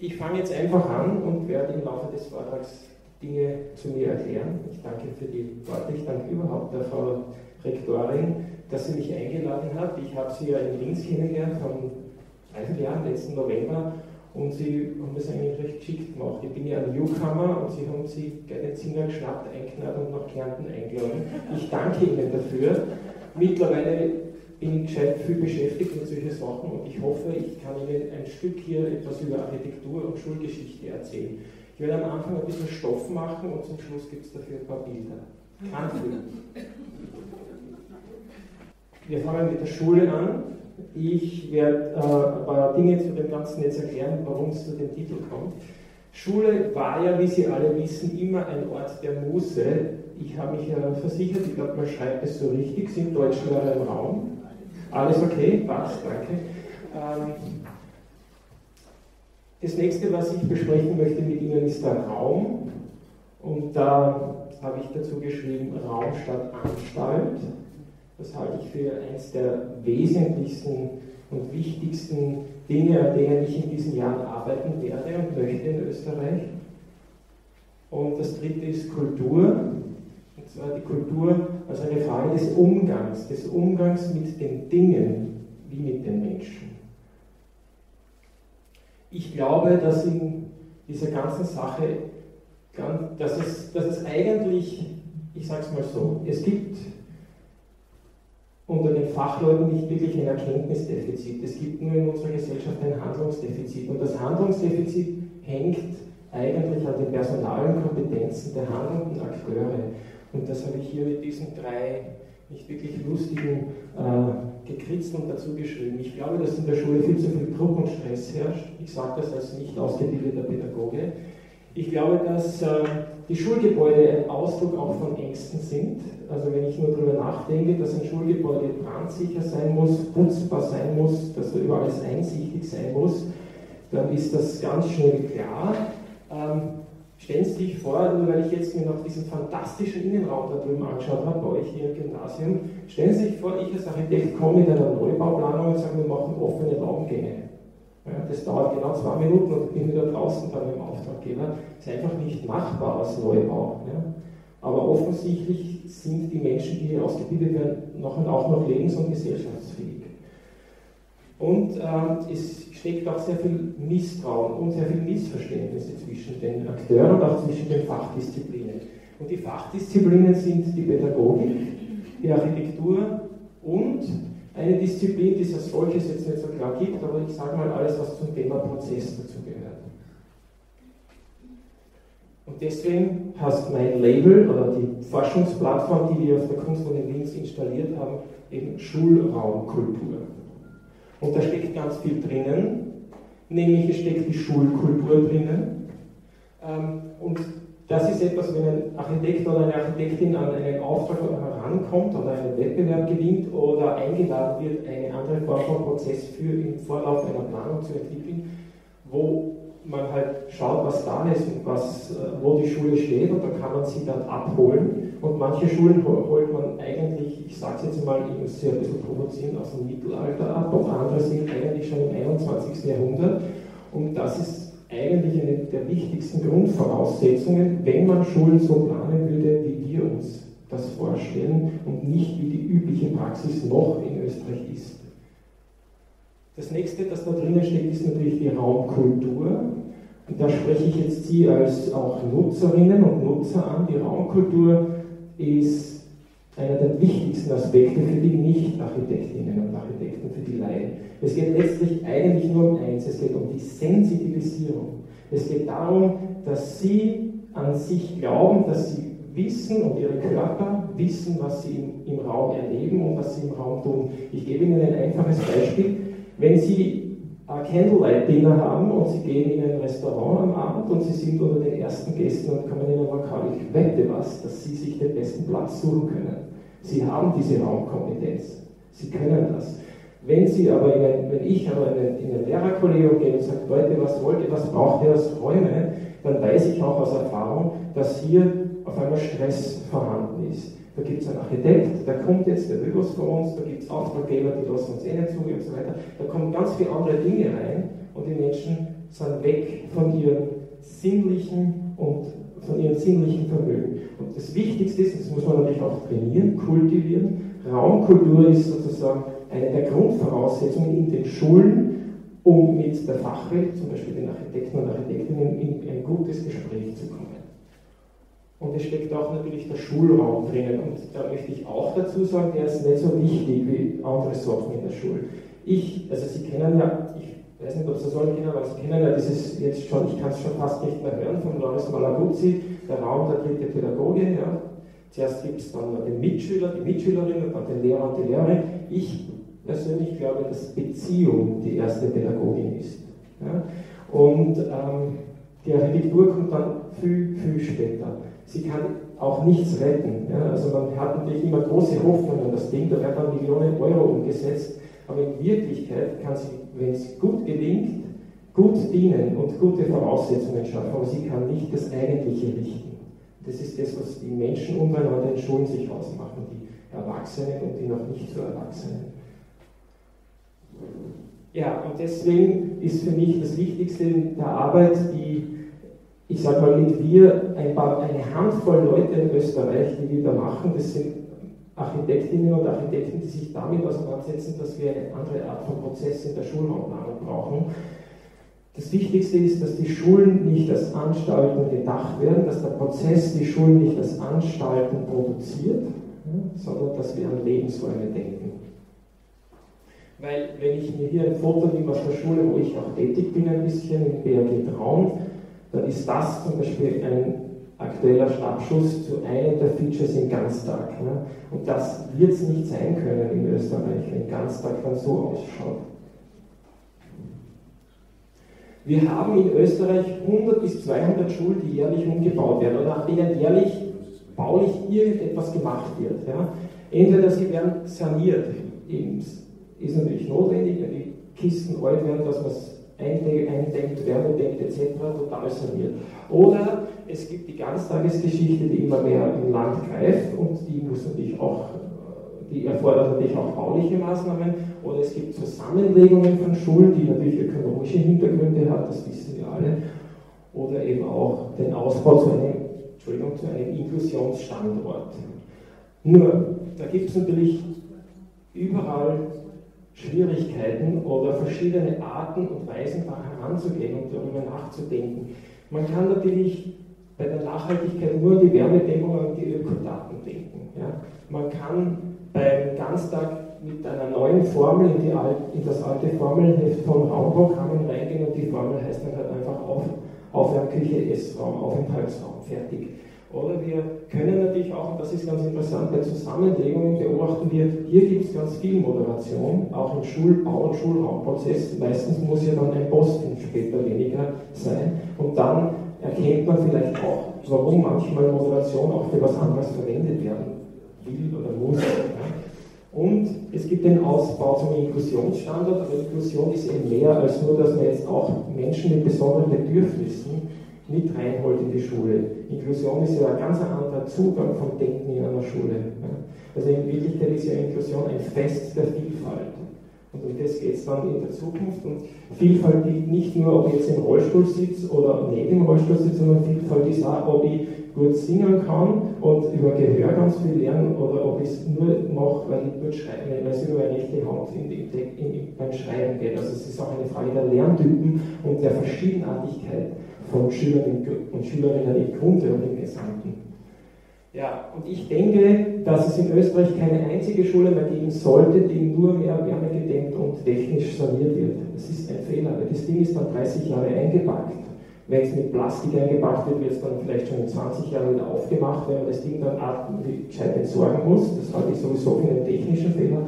ich fange jetzt einfach an und werde im Laufe des Vortrags Dinge zu mir erklären. Ich danke für die Worte, ich danke überhaupt der Frau Rektorin, dass sie mich eingeladen hat. Ich habe sie ja in Linz kennengelernt vor dreiviertel Jahren, letzten November, und sie haben das eigentlich recht geschickt gemacht. Ich bin ja ein Newcomer und sie haben sie den Zinger geschnappt, einknallt und nach Kärnten eingeladen. Ich danke Ihnen dafür. Mittlerweile bin gescheit viel beschäftigt mit solchen Sachen und ich hoffe, ich kann Ihnen ein Stück hier etwas über Architektur und Schulgeschichte erzählen. Ich werde am Anfang ein bisschen Stoff machen und zum Schluss gibt es dafür ein paar Bilder. Kann. Wir fangen mit der Schule an. Ich werde äh, ein paar Dinge zu dem Ganzen jetzt erklären, warum es zu dem Titel kommt. Schule war ja, wie Sie alle wissen, immer ein Ort der Muße. Ich habe mich ja versichert, ich glaube, man schreibt es so richtig, sind Deutschlehrer im Raum. Alles okay? Passt, danke. Ähm, das nächste, was ich besprechen möchte mit Ihnen, ist der Raum. Und da habe ich dazu geschrieben, Raum statt Anstalt. Das halte ich für eines der wesentlichsten und wichtigsten Dinge, an denen ich in diesen Jahren arbeiten werde und möchte in Österreich. Und das dritte ist Kultur. Und zwar die Kultur als eine Frage des Umgangs, des Umgangs mit den Dingen wie mit den Menschen. Ich glaube, dass in dieser ganzen Sache, dass es, dass es eigentlich, ich sage es mal so, es gibt unter den Fachleuten nicht wirklich ein Erkenntnisdefizit. Es gibt nur in unserer Gesellschaft ein Handlungsdefizit. Und das Handlungsdefizit hängt eigentlich an den personalen Kompetenzen der handelnden Akteure. Und das habe ich hier mit diesen drei nicht wirklich lustigen äh, Gekritzeln dazu geschrieben. Ich glaube, dass in der Schule viel zu viel Druck und Stress herrscht. Ich sage das als nicht ausgebildeter Pädagoge. Ich glaube, dass äh, die Schulgebäude ein Ausdruck auch von Ängsten sind. Also wenn ich nur darüber nachdenke, dass ein Schulgebäude brandsicher sein muss, putzbar sein muss, dass da über alles einsichtig sein muss, dann ist das ganz schnell klar. Ähm, stellen Sie sich vor, nur weil ich jetzt mir noch diesen fantastischen Innenraum da drüben angeschaut habe, bei euch hier im Gymnasium, stellen Sie sich vor, ich als Architekt komme mit einer Neubauplanung und sage, wir machen offene Raumgänge. Ja, das dauert genau zwei Minuten und bin wieder draußen mit dem Auftraggeber. Das ist einfach nicht machbar als Neubau. Ja. Aber offensichtlich sind die Menschen, die hier ausgebildet werden, noch und auch noch lebens- und gesellschaftsfähig. Und äh, es steckt auch sehr viel Misstrauen und sehr viel Missverständnisse zwischen den Akteuren und auch zwischen den Fachdisziplinen. Und die Fachdisziplinen sind die Pädagogik, die Architektur und eine Disziplin, die es als solches jetzt nicht so klar gibt, aber ich sage mal alles, was zum Thema Prozess dazu gehört. Und deswegen heißt mein Label oder die Forschungsplattform, die wir auf der Kunstuni Linz installiert haben, eben Schulraumkultur. Und da steckt ganz viel drinnen, nämlich es steckt die Schulkultur drinnen. Ähm, und das ist etwas, wenn ein Architekt oder eine Architektin an einen Auftrag herankommt oder einen Wettbewerb gewinnt oder eingeladen wird, eine andere Form Prozess für im Vorlauf einer Planung zu entwickeln, wo man halt schaut, was da ist und was, äh, wo die Schule steht und dann kann man sie dann abholen. Und manche Schulen holt man eigentlich, ich sage es jetzt mal, muss sie ein bisschen provozieren, aus dem Mittelalter ab und andere sind eigentlich schon im 21. Jahrhundert. Und das ist eigentlich eine der wichtigsten Grundvoraussetzungen, wenn man Schulen so planen würde, wie wir uns das vorstellen und nicht wie die übliche Praxis noch in Österreich ist. Das nächste, das da drinnen steht, ist natürlich die Raumkultur. Da spreche ich jetzt Sie als auch Nutzerinnen und Nutzer an. Die Raumkultur ist einer der wichtigsten Aspekte für die Nicht-Architektinnen und Architekten, für die Laien. Es geht letztlich eigentlich nur um eins, es geht um die Sensibilisierung. Es geht darum, dass sie an sich glauben, dass sie wissen und ihre Körper wissen, was sie im, im Raum erleben und was sie im Raum tun. Ich gebe Ihnen ein einfaches Beispiel. Wenn Sie Candlelight-Dinner haben und Sie gehen in ein Restaurant am Abend und Sie sind unter den ersten Gästen und kommen in ein Lokal, ich wette was, dass Sie sich den besten Platz suchen können. Sie haben diese Raumkompetenz. Sie können das. Wenn Sie aber in ein, wenn ich aber in ein, in ein Lehrerkollegium gehe und sage, Leute, was wollt ihr, was braucht ihr als Räume, dann weiß ich auch aus Erfahrung, dass hier auf einmal Stress vorhanden ist. Da gibt es einen Architekt, der kommt jetzt, der will was von uns, da gibt es Auftraggeber, die lassen uns eh nicht zu und so weiter. Da kommen ganz viele andere Dinge rein und die Menschen sind weg von ihren sinnlichen und von ihrem sinnlichen Vermögen. Und das Wichtigste ist, das muss man natürlich auch trainieren, kultivieren. Raumkultur ist sozusagen eine der Grundvoraussetzungen in den Schulen, um mit der Fachwelt, zum Beispiel den Architekten und Architektinnen, in ein gutes Gespräch zu kommen. Und es steckt auch natürlich der Schulraum drinnen. Und da möchte ich auch dazu sagen, der ist nicht so wichtig wie andere Sorten in der Schule. Ich, also Sie kennen ja, ich weiß nicht, ob Sie sollen kennen, aber Sie kennen ja dieses jetzt schon, ich kann es schon fast nicht mehr hören, von Loris Malaguzzi, der Raum der dritte Pädagoge. Ja. Zuerst gibt es dann den Mitschüler, die Mitschülerin und dann den Lehrer und die Lehrerin. Ich persönlich glaube, dass Beziehung die erste Pädagogin ist. Ja. Und ähm, die Architektur kommt dann viel, viel später. Sie kann auch nichts retten. Ja. Also man hat natürlich immer große Hoffnungen das Ding, da werden Millionen Euro umgesetzt, aber in Wirklichkeit kann sie, wenn es gut gelingt, gut dienen und gute Voraussetzungen schaffen, aber sie kann nicht das Eigentliche richten. Das ist das, was die Menschen untereinander in Schulen sich ausmachen, die Erwachsenen und die noch nicht so Erwachsenen. Ja, und deswegen ist für mich das Wichtigste in der Arbeit, die, ich sage mal, mit wir, ein paar, eine Handvoll Leute in Österreich, die wir da machen, das sind Architektinnen und Architekten, die sich damit auseinandersetzen, dass wir eine andere Art von Prozess in der Schulraumplanung brauchen. Das Wichtigste ist, dass die Schulen nicht als Anstalten gedacht werden, dass der Prozess die Schulen nicht als Anstalten produziert, sondern dass wir an Lebensräume denken. Weil, wenn ich mir hier ein Foto nehme aus der Schule, wo ich auch tätig bin, ein bisschen in BRG Traun, dann ist das zum Beispiel ein aktueller Schnappschuss zu einem der Features im Ganztag. Ne? Und das wird es nicht sein können in Österreich, wenn Ganztag dann so ausschaut. Wir haben in Österreich 100 bis 200 Schulen, die jährlich umgebaut werden oder nach denen jährlich baulich irgendetwas gemacht wird. Ja? Entweder sie werden saniert, eben ist natürlich notwendig, wenn die Kisten alt werden, dass man es eindenkt, wärmedeckt etc. total saniert. Oder es gibt die Ganztagesgeschichte, die immer mehr im Land greift und die muss natürlich auch, die erfordert natürlich auch bauliche Maßnahmen. Oder es gibt Zusammenlegungen von Schulen, die natürlich ökonomische Hintergründe hat, das wissen wir alle. Oder eben auch den Ausbau zu einem, Entschuldigung, zu einem Inklusionsstandort. Nur, da gibt es natürlich überall Schwierigkeiten oder verschiedene Arten und Weisen da heranzugehen und darüber nachzudenken. Man kann natürlich bei der Nachhaltigkeit nur an die Wärmedämmung und die Ökodaten denken. Ja. Man kann beim Ganztag mit einer neuen Formel in, Alt, in, das alte Formelheft von Raumprogrammen reingehen und die Formel heißt dann halt einfach auf, Aufwärmküche, Essraum, Aufenthaltsraum, fertig. Oder wir können natürlich auch, und das ist ganz interessant, bei Zusammenlegungen beobachten wir, hier gibt es ganz viel Moderation, auch im Schulbau- und Schulraumprozess. Meistens muss ja dann ein Posten später weniger sein. Und dann erkennt man vielleicht auch, warum manchmal Moderation auch für was anderes verwendet werden will oder muss. Und es gibt den Ausbau zum Inklusionsstandard, aber Inklusion ist eben mehr als nur, dass man jetzt auch Menschen mit besonderen Bedürfnissen mit reinholt in die Schule. Inklusion ist ja ein ganz anderer Zugang vom Denken in einer Schule. Also in Wirklichkeit ist ja Inklusion ein Fest der Vielfalt. Und um das geht es dann in der Zukunft. Und Vielfalt liegt nicht nur, ob ich jetzt im Rollstuhl sitze oder neben dem Rollstuhl sitze, sondern Vielfalt ist auch, ob ich gut singen kann und über Gehör ganz viel lernen oder ob ich es nur mache, weil ich gut schreiben, weil es über meine rechte Hand in, in, in, beim Schreiben geht. Also es ist auch eine Frage der Lerntypen und der Verschiedenartigkeit von Schülern und Schülerinnen im Grunde und im Gesamten. Ja, und ich denke, dass es in Österreich keine einzige Schule mehr geben sollte, die nur mehr wärmegedämmt und technisch saniert wird. Das ist ein Fehler, weil das Ding ist dann 30 Jahre eingepackt. Wenn es mit Plastik eingepackt wird, wird es dann vielleicht schon in 20 Jahren wieder aufgemacht, wenn man das Ding dann gescheit entsorgen muss. Das halte ich sowieso für einen technischen Fehler.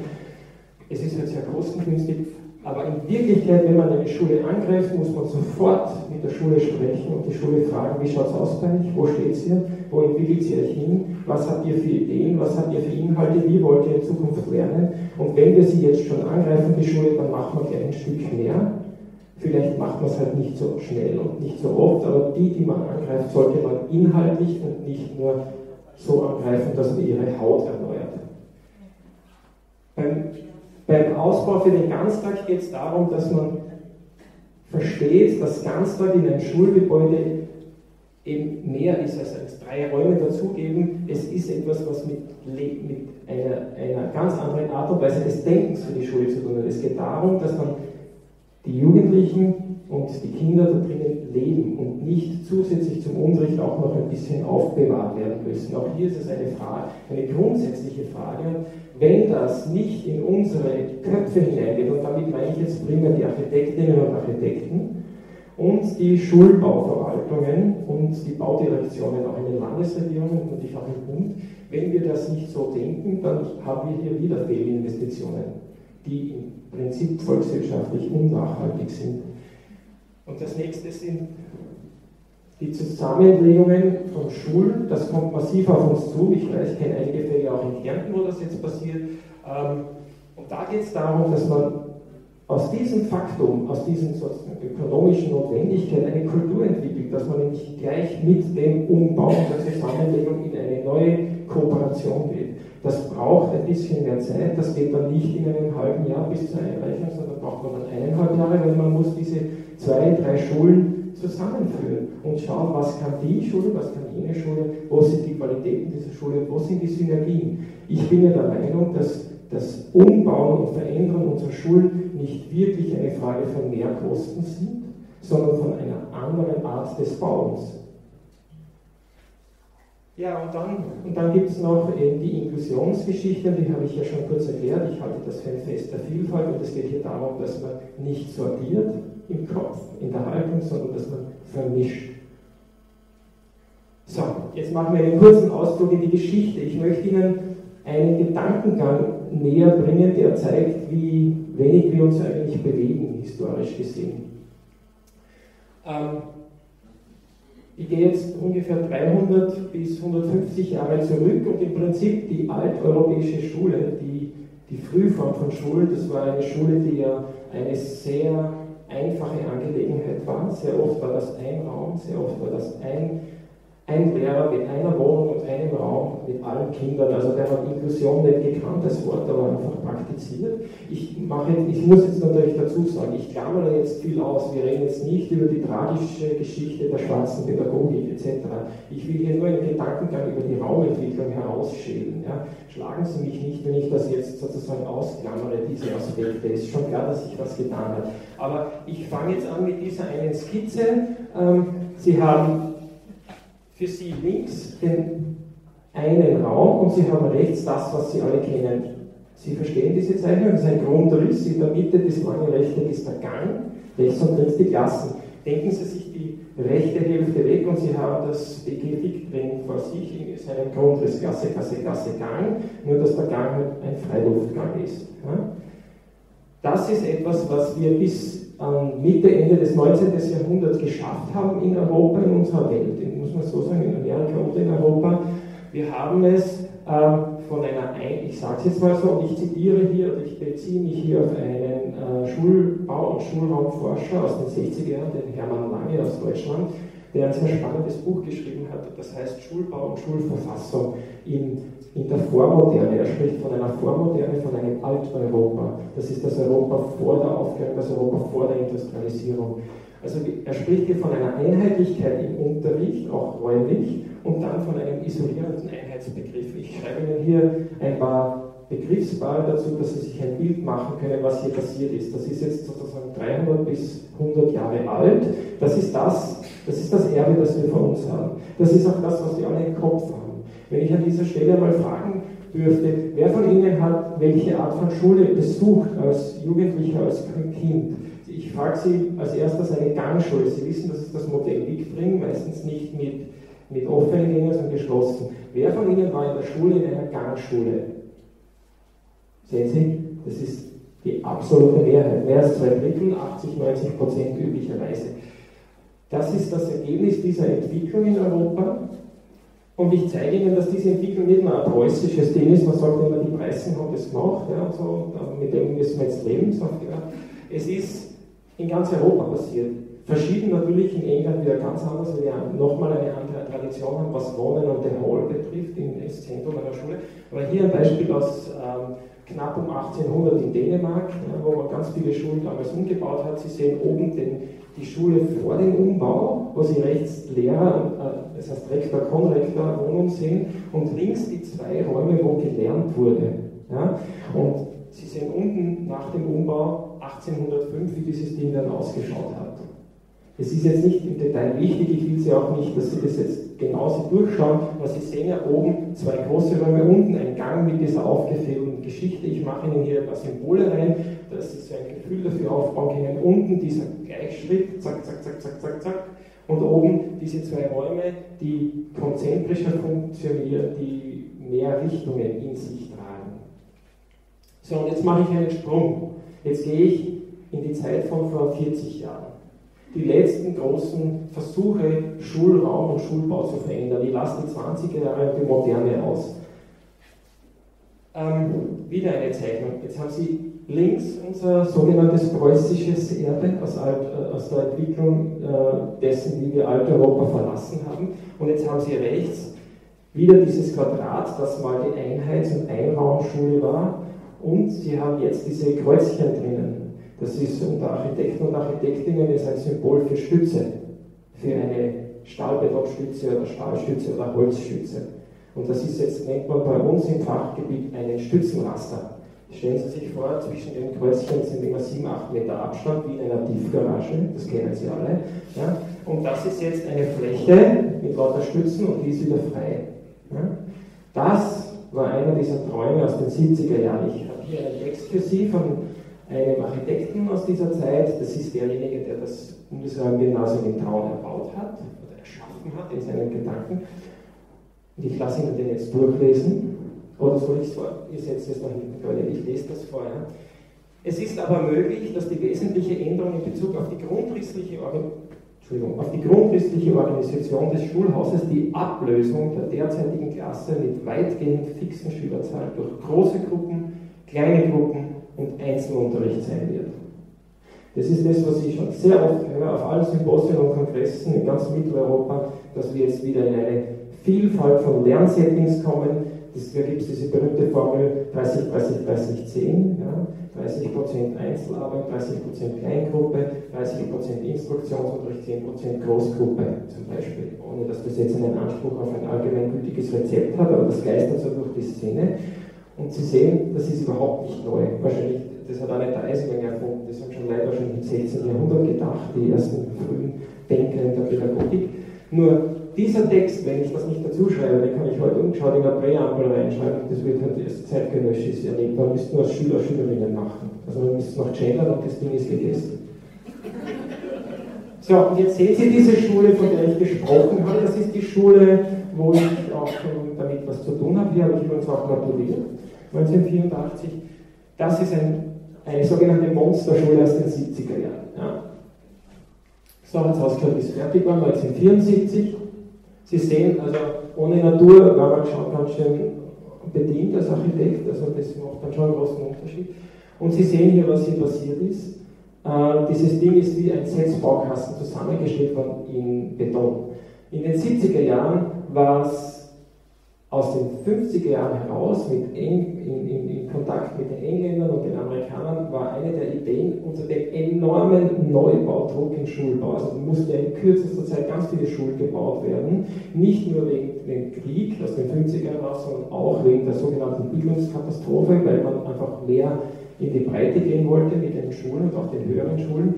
Es ist halt sehr kostengünstig. Aber in Wirklichkeit, wenn man eine Schule angreift, muss man sofort mit der Schule sprechen und die Schule fragen, wie schaut es aus bei euch, wo steht ihr, wo entwickelt ihr euch hin, was habt ihr für Ideen, was habt ihr für Inhalte, wie wollt ihr in Zukunft lernen. Und wenn wir sie jetzt schon angreifen, die Schule, dann machen wir gleich ein Stück mehr. Vielleicht macht man es halt nicht so schnell und nicht so oft, aber die, die man angreift, sollte man inhaltlich und nicht nur so angreifen, dass man ihre Haut erneuert. Beim beim Ausbau für den Ganztag geht es darum, dass man versteht, dass Ganztag in einem Schulgebäude eben mehr ist als, drei Räume dazugeben. Es ist etwas, was mit, mit einer, einer ganz anderen Art und Weise des Denkens für die Schule zu tun hat. Es geht darum, dass man die Jugendlichen und die Kinder da drinnen leben und nicht zusätzlich zum Unterricht auch noch ein bisschen aufbewahrt werden müssen. Auch hier ist es eine Frage, eine grundsätzliche Frage. Wenn das nicht in unsere Köpfe hineingeht, und damit meine ich jetzt primär die Architektinnen und Architekten und die Schulbauverwaltungen und die Baudirektionen auch in den Landesregierungen und natürlich auch im Bund, wenn wir das nicht so denken, dann haben wir hier wieder Fehlinvestitionen, die im Prinzip volkswirtschaftlich unnachhaltig sind. Und das nächste sind die Zusammenlegungen von Schulen. Das kommt massiv auf uns zu. Ich weiß, ich kenne einige Fälle auch in Kärnten, wo das jetzt passiert. Ähm, und da geht es darum, dass man aus diesem Faktum, aus diesen ökonomischen Notwendigkeiten eine Kultur entwickelt, dass man nicht gleich mit dem Umbau der Zusammenlegung in eine neue Kooperation geht. Das braucht ein bisschen mehr Zeit, das geht dann nicht in einem halben Jahr bis zur Einreichung, sondern braucht man dann eineinhalb Jahre, weil man muss diese zwei, drei Schulen zusammenführen und schauen, was kann die Schule, was kann jene Schule, wo sind die Qualitäten dieser Schule, wo sind die Synergien. Ich bin ja der Meinung, dass das Umbauen und Verändern unserer Schulen nicht wirklich eine Frage von Mehrkosten sind, sondern von einer anderen Art des Bauens. Ja, und dann, und dann gibt es noch eben die Inklusionsgeschichte, die habe ich ja schon kurz erklärt. Ich halte das für ein Fest der Vielfalt und es geht hier darum, dass man nicht sortiert im Kopf, in der Haltung, sondern dass man vermischt. So, jetzt machen wir einen kurzen Ausflug in die Geschichte. Ich möchte Ihnen einen Gedankengang näher bringen, der zeigt, wie wenig wir uns eigentlich bewegen, historisch gesehen. Ähm, ich gehe jetzt ungefähr 300 bis 150 Jahre zurück und im Prinzip die alteuropäische Schule, die, die Frühform von Schulen, das war eine Schule, die ja eine sehr einfache Angelegenheit war. Sehr oft war das ein Raum, sehr oft war das ein ein Lehrer mit einer Wohnung und einem Raum mit allen Kindern. Also der hat Inklusion nicht gekannt, das Wort aber einfach praktiziert. Ich, mache, ich muss jetzt natürlich dazu sagen, ich klammere jetzt viel aus. Wir reden jetzt nicht über die tragische Geschichte der schwarzen Pädagogik etc. Ich will hier nur einen Gedankengang über die Raumentwicklung herausschälen. Ja. Schlagen Sie mich nicht, wenn ich das jetzt sozusagen ausklammere, diese Aspekte. Es ist schon klar, dass sich was getan hat. Aber ich fange jetzt an mit dieser einen Skizze. Ähm, Sie haben für Sie links den einen Raum und Sie haben rechts das, was Sie alle kennen. Sie verstehen diese Zeichnung, das ist ein Grundriss, in der Mitte des langen Rechtecks ist der Gang, rechts und links die Klassen. Denken Sie sich die rechte Hälfte weg und Sie haben das Fick drin vor sich in seinem Grundriss Gasse, Gasse, Gasse, Gang, nur dass der Gang halt ein Freiluftgang ist. Das ist etwas, was wir bis Mitte, Ende des 19. Jahrhunderts geschafft haben in Europa, in unserer Welt, muss man so sagen, in Amerika und in Europa. Wir haben es äh, von einer, ich sage es jetzt mal so, und ich zitiere hier, oder ich beziehe mich hier auf einen äh, Schulbau- und Schulraumforscher aus den 60er Jahren, den Hermann Lange aus Deutschland, der ein sehr spannendes Buch geschrieben hat, das heißt Schulbau und Schulverfassung in, in der Vormoderne. Er spricht von einer Vormoderne, von einem Alteuropa. Das ist das Europa vor der Aufklärung, das Europa vor der Industrialisierung. Also er spricht hier von einer Einheitlichkeit im Unterricht, auch räumlich, und dann von einem isolierenden Einheitsbegriff. Ich schreibe Ihnen hier ein paar Begriffspaare dazu, dass Sie sich ein Bild machen können, was hier passiert ist. Das ist jetzt sozusagen 300 bis 100 Jahre alt. Das ist das, das ist das Erbe, das wir von uns haben. Das ist auch das, was wir alle im Kopf haben. Wenn ich an dieser Stelle mal fragen dürfte, wer von Ihnen hat welche Art von Schule besucht als Jugendlicher, als Kind? Ich frage Sie als erstes eine Gangschule. Sie wissen, das ist das Modell Wickbring, meistens nicht mit, mit offenen Gängen, sondern geschlossen. Wer von Ihnen war in der Schule in einer Gangschule? Sehen Sie, das ist die absolute Mehrheit. Mehr als zwei Drittel, 80, 90 Prozent üblicherweise. Das ist das Ergebnis dieser Entwicklung in Europa. Und ich zeige Ihnen, dass diese Entwicklung nicht nur ein preußisches Ding ist, man sagt immer, die Preußen haben das gemacht, ja, so, mit dem müssen wir jetzt leben. So, ja. Es ist in ganz Europa passiert. Verschieden natürlich in England wieder ganz anders, weil wir nochmal eine andere Tradition haben, was Wohnen und den Hall betrifft, im Zentrum einer Schule. Aber hier ein Beispiel aus ähm, knapp um 1800 in Dänemark, ja, wo man ganz viele Schulen damals umgebaut hat. Sie sehen oben den, die Schule vor dem Umbau, wo Sie rechts Lehrer, äh, das heißt Rektor, Konrektor, Wohnung sehen und links die zwei Räume, wo gelernt wurde. Ja. Und Sie sehen unten nach dem Umbau 1805, wie dieses Ding dann ausgeschaut hat. Es ist jetzt nicht im Detail wichtig, ich will Sie auch nicht, dass Sie das jetzt genauso durchschauen, aber Sie sehen ja oben zwei große Räume, unten ein Gang mit dieser aufgefädelten Geschichte. Ich mache Ihnen hier ein paar Symbole rein, dass Sie so ein Gefühl dafür aufbauen können. Unten dieser Gleichschritt, zack, zack, zack, zack, zack, zack. Und oben diese zwei Räume, die konzentrischer funktionieren, die mehr Richtungen in sich tragen. So, und jetzt mache ich einen Sprung. Jetzt gehe ich in die Zeit von vor 40 Jahren die letzten großen Versuche, Schulraum und Schulbau zu verändern. Ich lasse die 20er Jahre und die Moderne aus. Ähm, wieder eine Zeichnung. Jetzt haben Sie links unser sogenanntes preußisches Erbe aus, Alt, äh, aus der Entwicklung äh, dessen, wie wir Alteuropa verlassen haben. Und jetzt haben Sie rechts wieder dieses Quadrat, das mal die Einheits- und Einraumschule war. Und Sie haben jetzt diese Kreuzchen drinnen. Das ist unter Architekten und Architektinnen ist ein Symbol für Stütze, für eine Stahlbetonstütze oder Stahlstütze oder Holzstütze. Und das ist jetzt, nennt man bei uns im Fachgebiet einen Stützenraster. Stellen Sie sich vor, zwischen den Kreuzchen sind immer 7, 8 Meter Abstand, wie in einer Tiefgarage, das kennen Sie alle. Ja? Und das ist jetzt eine Fläche mit lauter Stützen und die ist wieder frei. Ja? Das war einer dieser Träume aus den 70er Jahren. Ich habe hier einen Text für Sie von einem Architekten aus dieser Zeit, das ist derjenige, der das Bundeswehrgymnasium in Traun erbaut hat oder erschaffen hat in seinen Gedanken. Und ich lasse Ihnen den jetzt durchlesen. Oder soll ich es vor? Ihr setzt es hinten, Leute, ich lese das vorher. Es ist aber möglich, dass die wesentliche Änderung in Bezug auf die grundrissliche, auf die grundrissliche Organisation des Schulhauses die Ablösung der derzeitigen Klasse mit weitgehend fixen Schülerzahlen durch große Gruppen, kleine Gruppen und Einzelunterricht sein wird. Das ist das, was ich schon sehr oft höre auf allen Symposien und Kongressen in ganz Mitteleuropa, dass wir jetzt wieder in eine Vielfalt von Lernsettings kommen. Das, da gibt es diese berühmte Formel 30, 30, 30, 10. Ja? 30% Einzelarbeit, 30% Kleingruppe, 30% Instruktionsunterricht, 10% Großgruppe zum Beispiel. Ohne dass das jetzt einen Anspruch auf ein allgemeingültiges Rezept hat, aber das geistert so durch die Szene. Und Sie sehen, das ist überhaupt nicht neu. Wahrscheinlich, das hat auch nicht der Eisenmenger erfunden, das haben schon leider schon im 16. Jahrhundert gedacht, die ersten frühen Denker in der Pädagogik. Nur dieser Text, wenn ich das nicht dazu schreibe, den kann ich heute umgeschaut in der Präambel reinschreiben, das wird halt erst zeitgenössisch erlebt. Man müsste nur als Schüler, Schülerinnen machen. Also man müsste noch gendern und das Ding ist gegessen. So, und jetzt sehen Sie diese Schule, von der ich gesprochen habe. Das ist die Schule, wo ich auch damit was zu tun habe. Hier habe ich übrigens auch maturiert. 1984. Das ist ein, eine sogenannte Monsterschule aus den 70er Jahren. Ja. So es ausgeschaut, bis fertig war, 1974. Sie sehen, also ohne Natur war man schon ganz schön bedient als Architekt, also das macht dann schon einen großen Unterschied. Und Sie sehen hier, was hier passiert ist. Äh, dieses Ding ist wie ein Setzbaukasten zusammengestellt worden in Beton. In den 70er Jahren war es aus den 50er Jahren heraus, mit eng, in, in, Kontakt mit den Engländern und den Amerikanern, war eine der Ideen unter dem enormen Neubaudruck im Schulbau. Also musste in kürzester Zeit ganz viele Schulen gebaut werden, nicht nur wegen dem Krieg aus den 50er Jahren, sondern auch wegen der sogenannten Bildungskatastrophe, weil man einfach mehr in die Breite gehen wollte mit den Schulen und auch den höheren Schulen.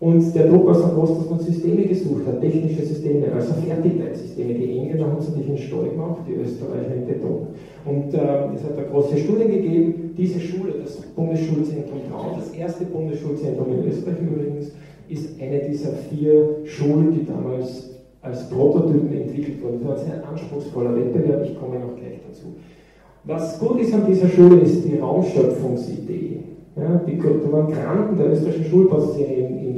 Und der Druck war so groß, dass man Systeme gesucht hat, technische Systeme, also Fertigkeitssysteme. Die Engländer haben es natürlich in Stahl gemacht, die Österreicher in Beton. Und äh, es hat da große Studien gegeben. Diese Schule, das Bundesschulzentrum Traun, das erste Bundesschulzentrum in Österreich übrigens, ist eine dieser vier Schulen, die damals als Prototypen entwickelt wurden. Das war ein sehr anspruchsvoller Wettbewerb, ich komme noch gleich dazu. Was gut ist an dieser Schule, ist die Raumschöpfungsidee. Ja, die, da waren Granten der österreichischen in, in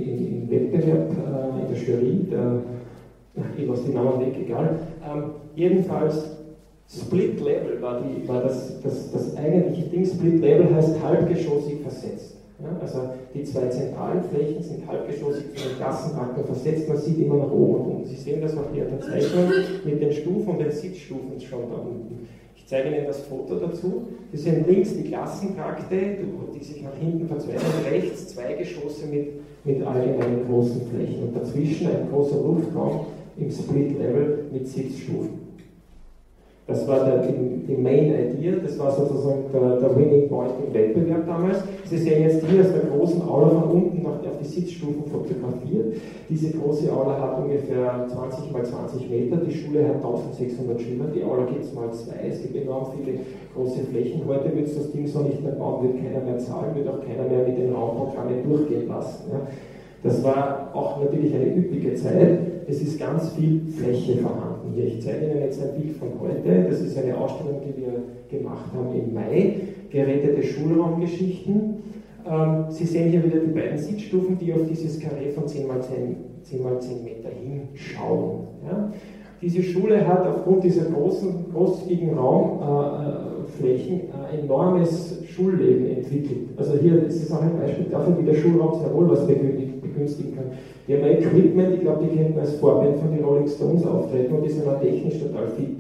Wettbewerb äh, in der Jury, der, ich weiß die Namen weg, egal. Ähm, jedenfalls, Split Level war, die, war das, das, das eigentliche Ding. Split Level heißt halbgeschossig versetzt. Ja, also die zwei zentralen Flächen sind halbgeschossig von den Klassenakten versetzt, man sieht immer nach oben und unten. Sie sehen das auch hier an der Zeichnung mit den Stufen und den Sitzstufen schon da unten zeige Ihnen das Foto dazu. Sie sehen links die Klassentrakte, die sich nach hinten verzweigen, rechts zwei Geschosse mit, mit allgemeinen großen Flächen und dazwischen ein großer Luftraum im Split Level mit Sitzstufen. Das war der, die, die, Main Idea, das war sozusagen der, der, Winning Point im Wettbewerb damals. Sie sehen jetzt hier aus der großen Aula von unten nach, auf die Sitzstufen fotografiert. Diese große Aula hat ungefähr 20 mal 20 Meter, die Schule hat 1600 Schüler, die Aula gibt es mal zwei, es gibt enorm viele große Flächen. Heute wird es das Ding so nicht mehr bauen, wird keiner mehr zahlen, wird auch keiner mehr mit den Raumprogrammen durchgehen lassen. Ja. Das war auch natürlich eine üppige Zeit. Es ist ganz viel Fläche vorhanden hier. Ich zeige Ihnen jetzt ein Bild von heute. Das ist eine Ausstellung, die wir gemacht haben im Mai. Gerettete Schulraumgeschichten. Ähm, Sie sehen hier wieder die beiden Sitzstufen, die auf dieses Karree von 10 x 10, 10, x 10 Meter hinschauen. Ja? Diese Schule hat aufgrund dieser großen, großzügigen Raumflächen äh, äh, enormes Schulleben entwickelt. Also hier ist es auch ein Beispiel dafür, wie der Schulraum sehr wohl was begünstigen kann. Die haben ein Equipment, ich glaube, die könnten als Vorband von den Rolling Stones auftreten und die sind auch technisch total fit.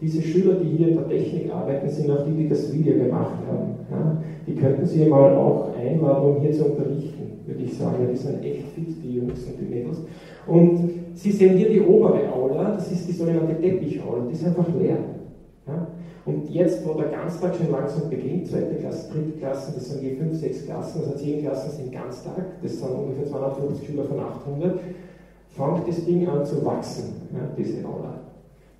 Diese Schüler, die hier in der Technik arbeiten, sind auch die, die das Video gemacht haben. Ja? Die könnten Sie mal auch einladen, um hier zu unterrichten, würde ich sagen. Die sind echt fit, die Jungs und die Mädels. Und Sie sehen hier die obere Aula, das ist die sogenannte Teppichaula, die ist einfach leer. Ja? Und jetzt, wo der Ganztag schon langsam beginnt, zweite Klasse, dritte Klasse, das sind je fünf, sechs Klassen, also zehn Klassen sind Ganztag, das sind ungefähr 250 Schüler von 800, fängt das Ding an zu wachsen, ja, diese Aula.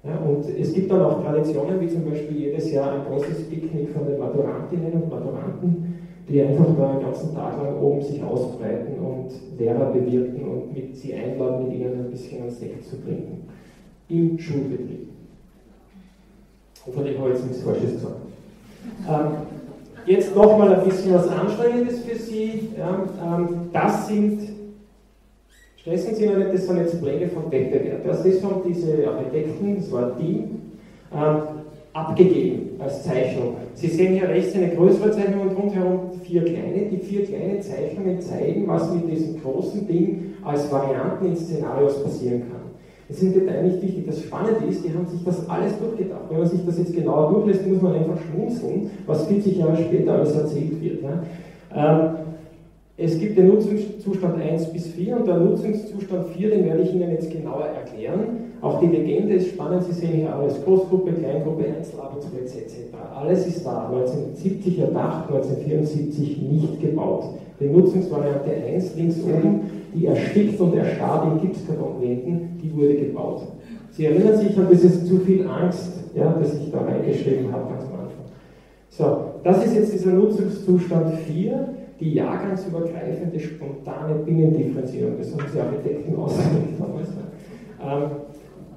Ja, und es gibt dann auch Traditionen, wie zum Beispiel jedes Jahr ein großes Picknick von den Maturantinnen und Maturanten, die einfach da einen ganzen Tag lang oben sich ausbreiten und Lehrer bewirken und mit sie einladen, mit ihnen ein bisschen an Sekt zu trinken. Im Schulbetrieb. Hoffentlich habe ich jetzt nichts Falsches gesagt. Ähm, jetzt nochmal ein bisschen was Anstrengendes für Sie. Ja, ähm, das sind, stressen Sie noch nicht, das sind jetzt Pläne von Wettbewerb. Das ist von diese Architekten, das war ein Team, ähm, abgegeben als Zeichnung. Sie sehen hier rechts eine größere Zeichnung und rundherum vier kleine. Die vier kleinen Zeichnungen zeigen, was mit diesem großen Ding als Varianten in Szenarios passieren kann. Es sind Details nicht wichtig. Das Spannende ist, die haben sich das alles durchgedacht. Wenn man sich das jetzt genauer durchlässt, muss man einfach schmunzeln, was 40 Jahre später alles erzählt wird. Ja. Ähm, es gibt den Nutzungszustand 1 bis 4 und der Nutzungszustand 4, den werde ich Ihnen jetzt genauer erklären. Auch die Legende ist spannend, Sie sehen hier alles, Großgruppe, Kleingruppe, Einzelarbeitsplätze etc. Alles ist da, 1970 erdacht, 1974 nicht gebaut. Die Nutzungsvariante 1 links oben, die erstickt und erstarrt in Gipskartonwänden, die wurde gebaut. Sie erinnern sich an dieses zu viel Angst, ja, das ich da reingeschrieben habe ganz am Anfang. So, das ist jetzt dieser Nutzungszustand 4, die jahrgangsübergreifende spontane Binnendifferenzierung. Das haben Sie Architekten ausgedrückt damals. Ähm,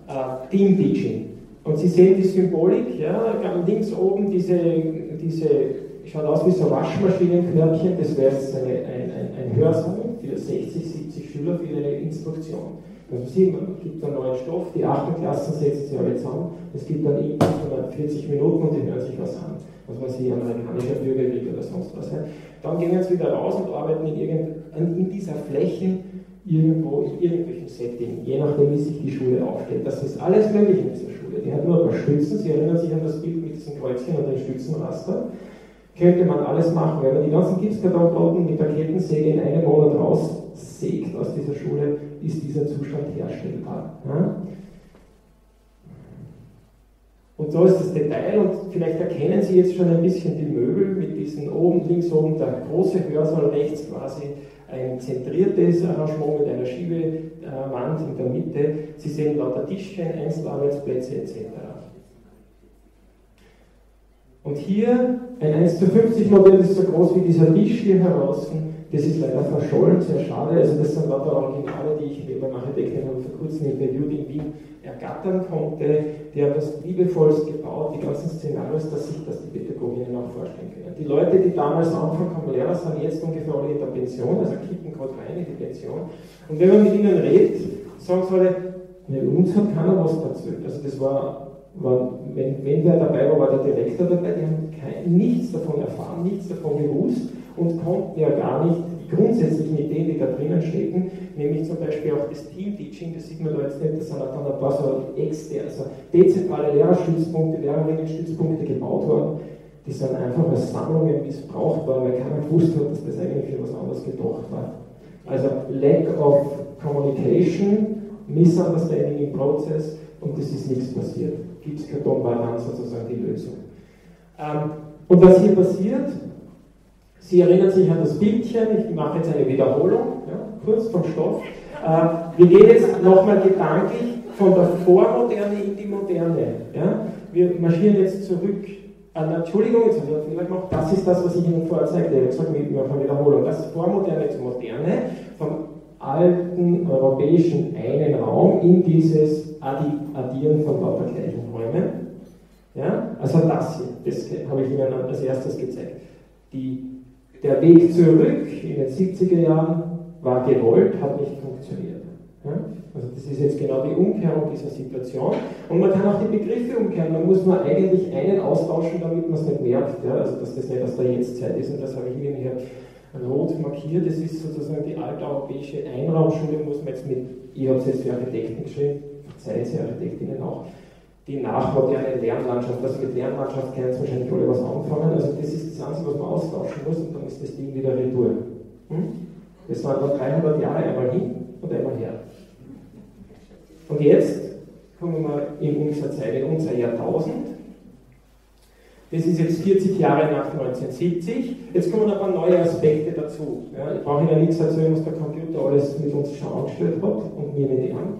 äh, Team Teaching. Und Sie sehen die Symbolik, ja, links oben diese, diese schaut aus wie so Waschmaschinenknöpfchen, das wäre jetzt eine, ein, ein, ein Hörsaal für 60, 70 Schüler für eine Instruktion. Also sieht man, es gibt einen neuen Stoff, die 8. Klassen setzen sich alle zusammen, es gibt dann Input von 40 Minuten und die hören sich was an. Was weiß ich, amerikanischer Bürgerkrieg oder sonst was. Dann gehen jetzt wieder raus und arbeiten in, irgend, in dieser Fläche irgendwo in irgendwelchen Setting, je nachdem, wie sich die Schule aufstellt. Das ist alles möglich in dieser Schule. Die hat nur ein paar Stützen. Sie erinnern sich an das Bild mit diesen Kreuzchen und den Stützenraster könnte man alles machen. Wenn man die ganzen Gipskartonplatten mit der Kettensäge in einem Monat raussägt aus dieser Schule, ist dieser Zustand herstellbar. Ja? Und so ist das Detail und vielleicht erkennen Sie jetzt schon ein bisschen die Möbel mit diesen oben, links oben der große Hörsaal, rechts quasi ein zentriertes Arrangement mit einer Schiebewand in der Mitte. Sie sehen lauter Tischchen, Einzelarbeitsplätze etc. Und hier ein 1 zu 50 Modell, das ist so groß wie dieser Tisch hier heraus. Das ist leider verschollen, sehr schade. Also das sind lauter Originale, die ich mir beim Architekten vor kurzem interviewt in Wien ergattern konnte. Die haben das liebevollst gebaut, die ganzen Szenarios, dass sich das die Pädagoginnen auch vorstellen können. Die Leute, die damals anfangen haben Lehrer, sind jetzt ungefähr alle in der Pension, also kippen gerade rein in die Pension. Und wenn man mit ihnen redet, sagen sie alle, ne, uns hat keiner was erzählt. Also das war war, wenn, wenn wer dabei war, war der Direktor dabei, die haben kein, nichts davon erfahren, nichts davon gewusst und konnten ja gar nicht grundsätzlichen Ideen, die da drinnen stecken, nämlich zum Beispiel auch das Team-Teaching, das sieht man da jetzt nicht, das sind dann ein paar so externe, also dezentrale Lehrerstützpunkte, Lehrerinnenstützpunkte gebaut worden, die sind einfach als Sammlungen missbraucht worden, weil keiner gewusst hat, dass das eigentlich für was anderes gedacht war. Also Lack of Communication, Misunderstanding im Prozess und es ist nichts passiert. Gipskarton war dann sozusagen die Lösung. Ähm, und was hier passiert, Sie erinnern sich an das Bildchen, ich mache jetzt eine Wiederholung, ja, kurz vom Stoff. Äh, wir gehen jetzt nochmal gedanklich von der Vormoderne in die Moderne. Ja. Wir marschieren jetzt zurück. Äh, Entschuldigung, jetzt habe ich einen Fehler gemacht. Das ist das, was ich Ihnen vorher zeigte. Habe gesagt, mit von Wiederholung. Das Vormoderne zu Moderne, vom alten europäischen einen Raum in dieses Addieren von lauter gleichen Räumen. Ja? Also das hier, das habe ich Ihnen als erstes gezeigt. Die der Weg zurück in den 70er Jahren war gewollt, hat nicht funktioniert. Ja? Also das ist jetzt genau die Umkehrung dieser Situation. Und man kann auch die Begriffe umkehren. Man muss nur eigentlich einen austauschen, damit man es nicht merkt. Ja? Also dass das nicht aus der Jetztzeit ist. Und das habe ich Ihnen hier rot markiert. Das ist sozusagen die alteuropäische Einraumschule, muss man jetzt mit, ich habe es jetzt für Architekten geschrieben, verzeihen Sie Architektinnen auch, die nachmoderne Lernlandschaft. Also mit Lernlandschaft können Sie wahrscheinlich alle was anfangen. Also das ist das Einzige, was man austauschen muss und dann ist das Ding wieder retour. Hm? Das waren dann 300 Jahre einmal hin und einmal her. Und jetzt kommen wir in unserer Zeit, in unser Jahrtausend. Das ist jetzt 40 Jahre nach 1970. Jetzt kommen ein paar neue Aspekte dazu. Ja, ich brauche Ihnen nichts erzählen, was der Computer alles mit uns schon angestellt hat und mir mit an.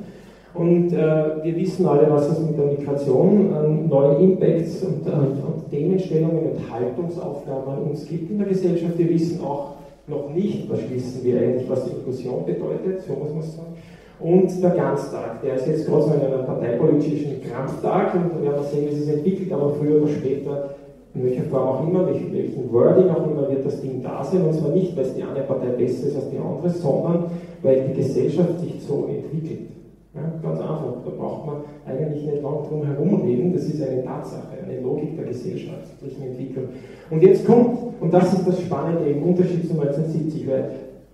Und äh, wir wissen alle, was es mit der Migration an neuen Impacts und, und, und Themenstellungen und Haltungsaufgaben an uns gibt in der Gesellschaft. Wir wissen auch noch nicht, was wissen wir eigentlich, was Inklusion bedeutet, so muss man sagen. Und der Ganztag, der ist jetzt gerade so in einem parteipolitischen Krampftag und da werden wir sehen, wie es sich entwickelt, aber früher oder später, in welcher Form auch immer, welchen, welchen Wording auch immer, wird das Ding da sein. Und zwar nicht, weil es die eine Partei besser ist als die andere, sondern weil die Gesellschaft sich so entwickelt. Ja, ganz einfach, da braucht man eigentlich nicht lang drum herum reden, das ist eine Tatsache, eine Logik der gesellschaftlichen Entwicklung. Und jetzt kommt, und das ist das Spannende im Unterschied zu 1970, weil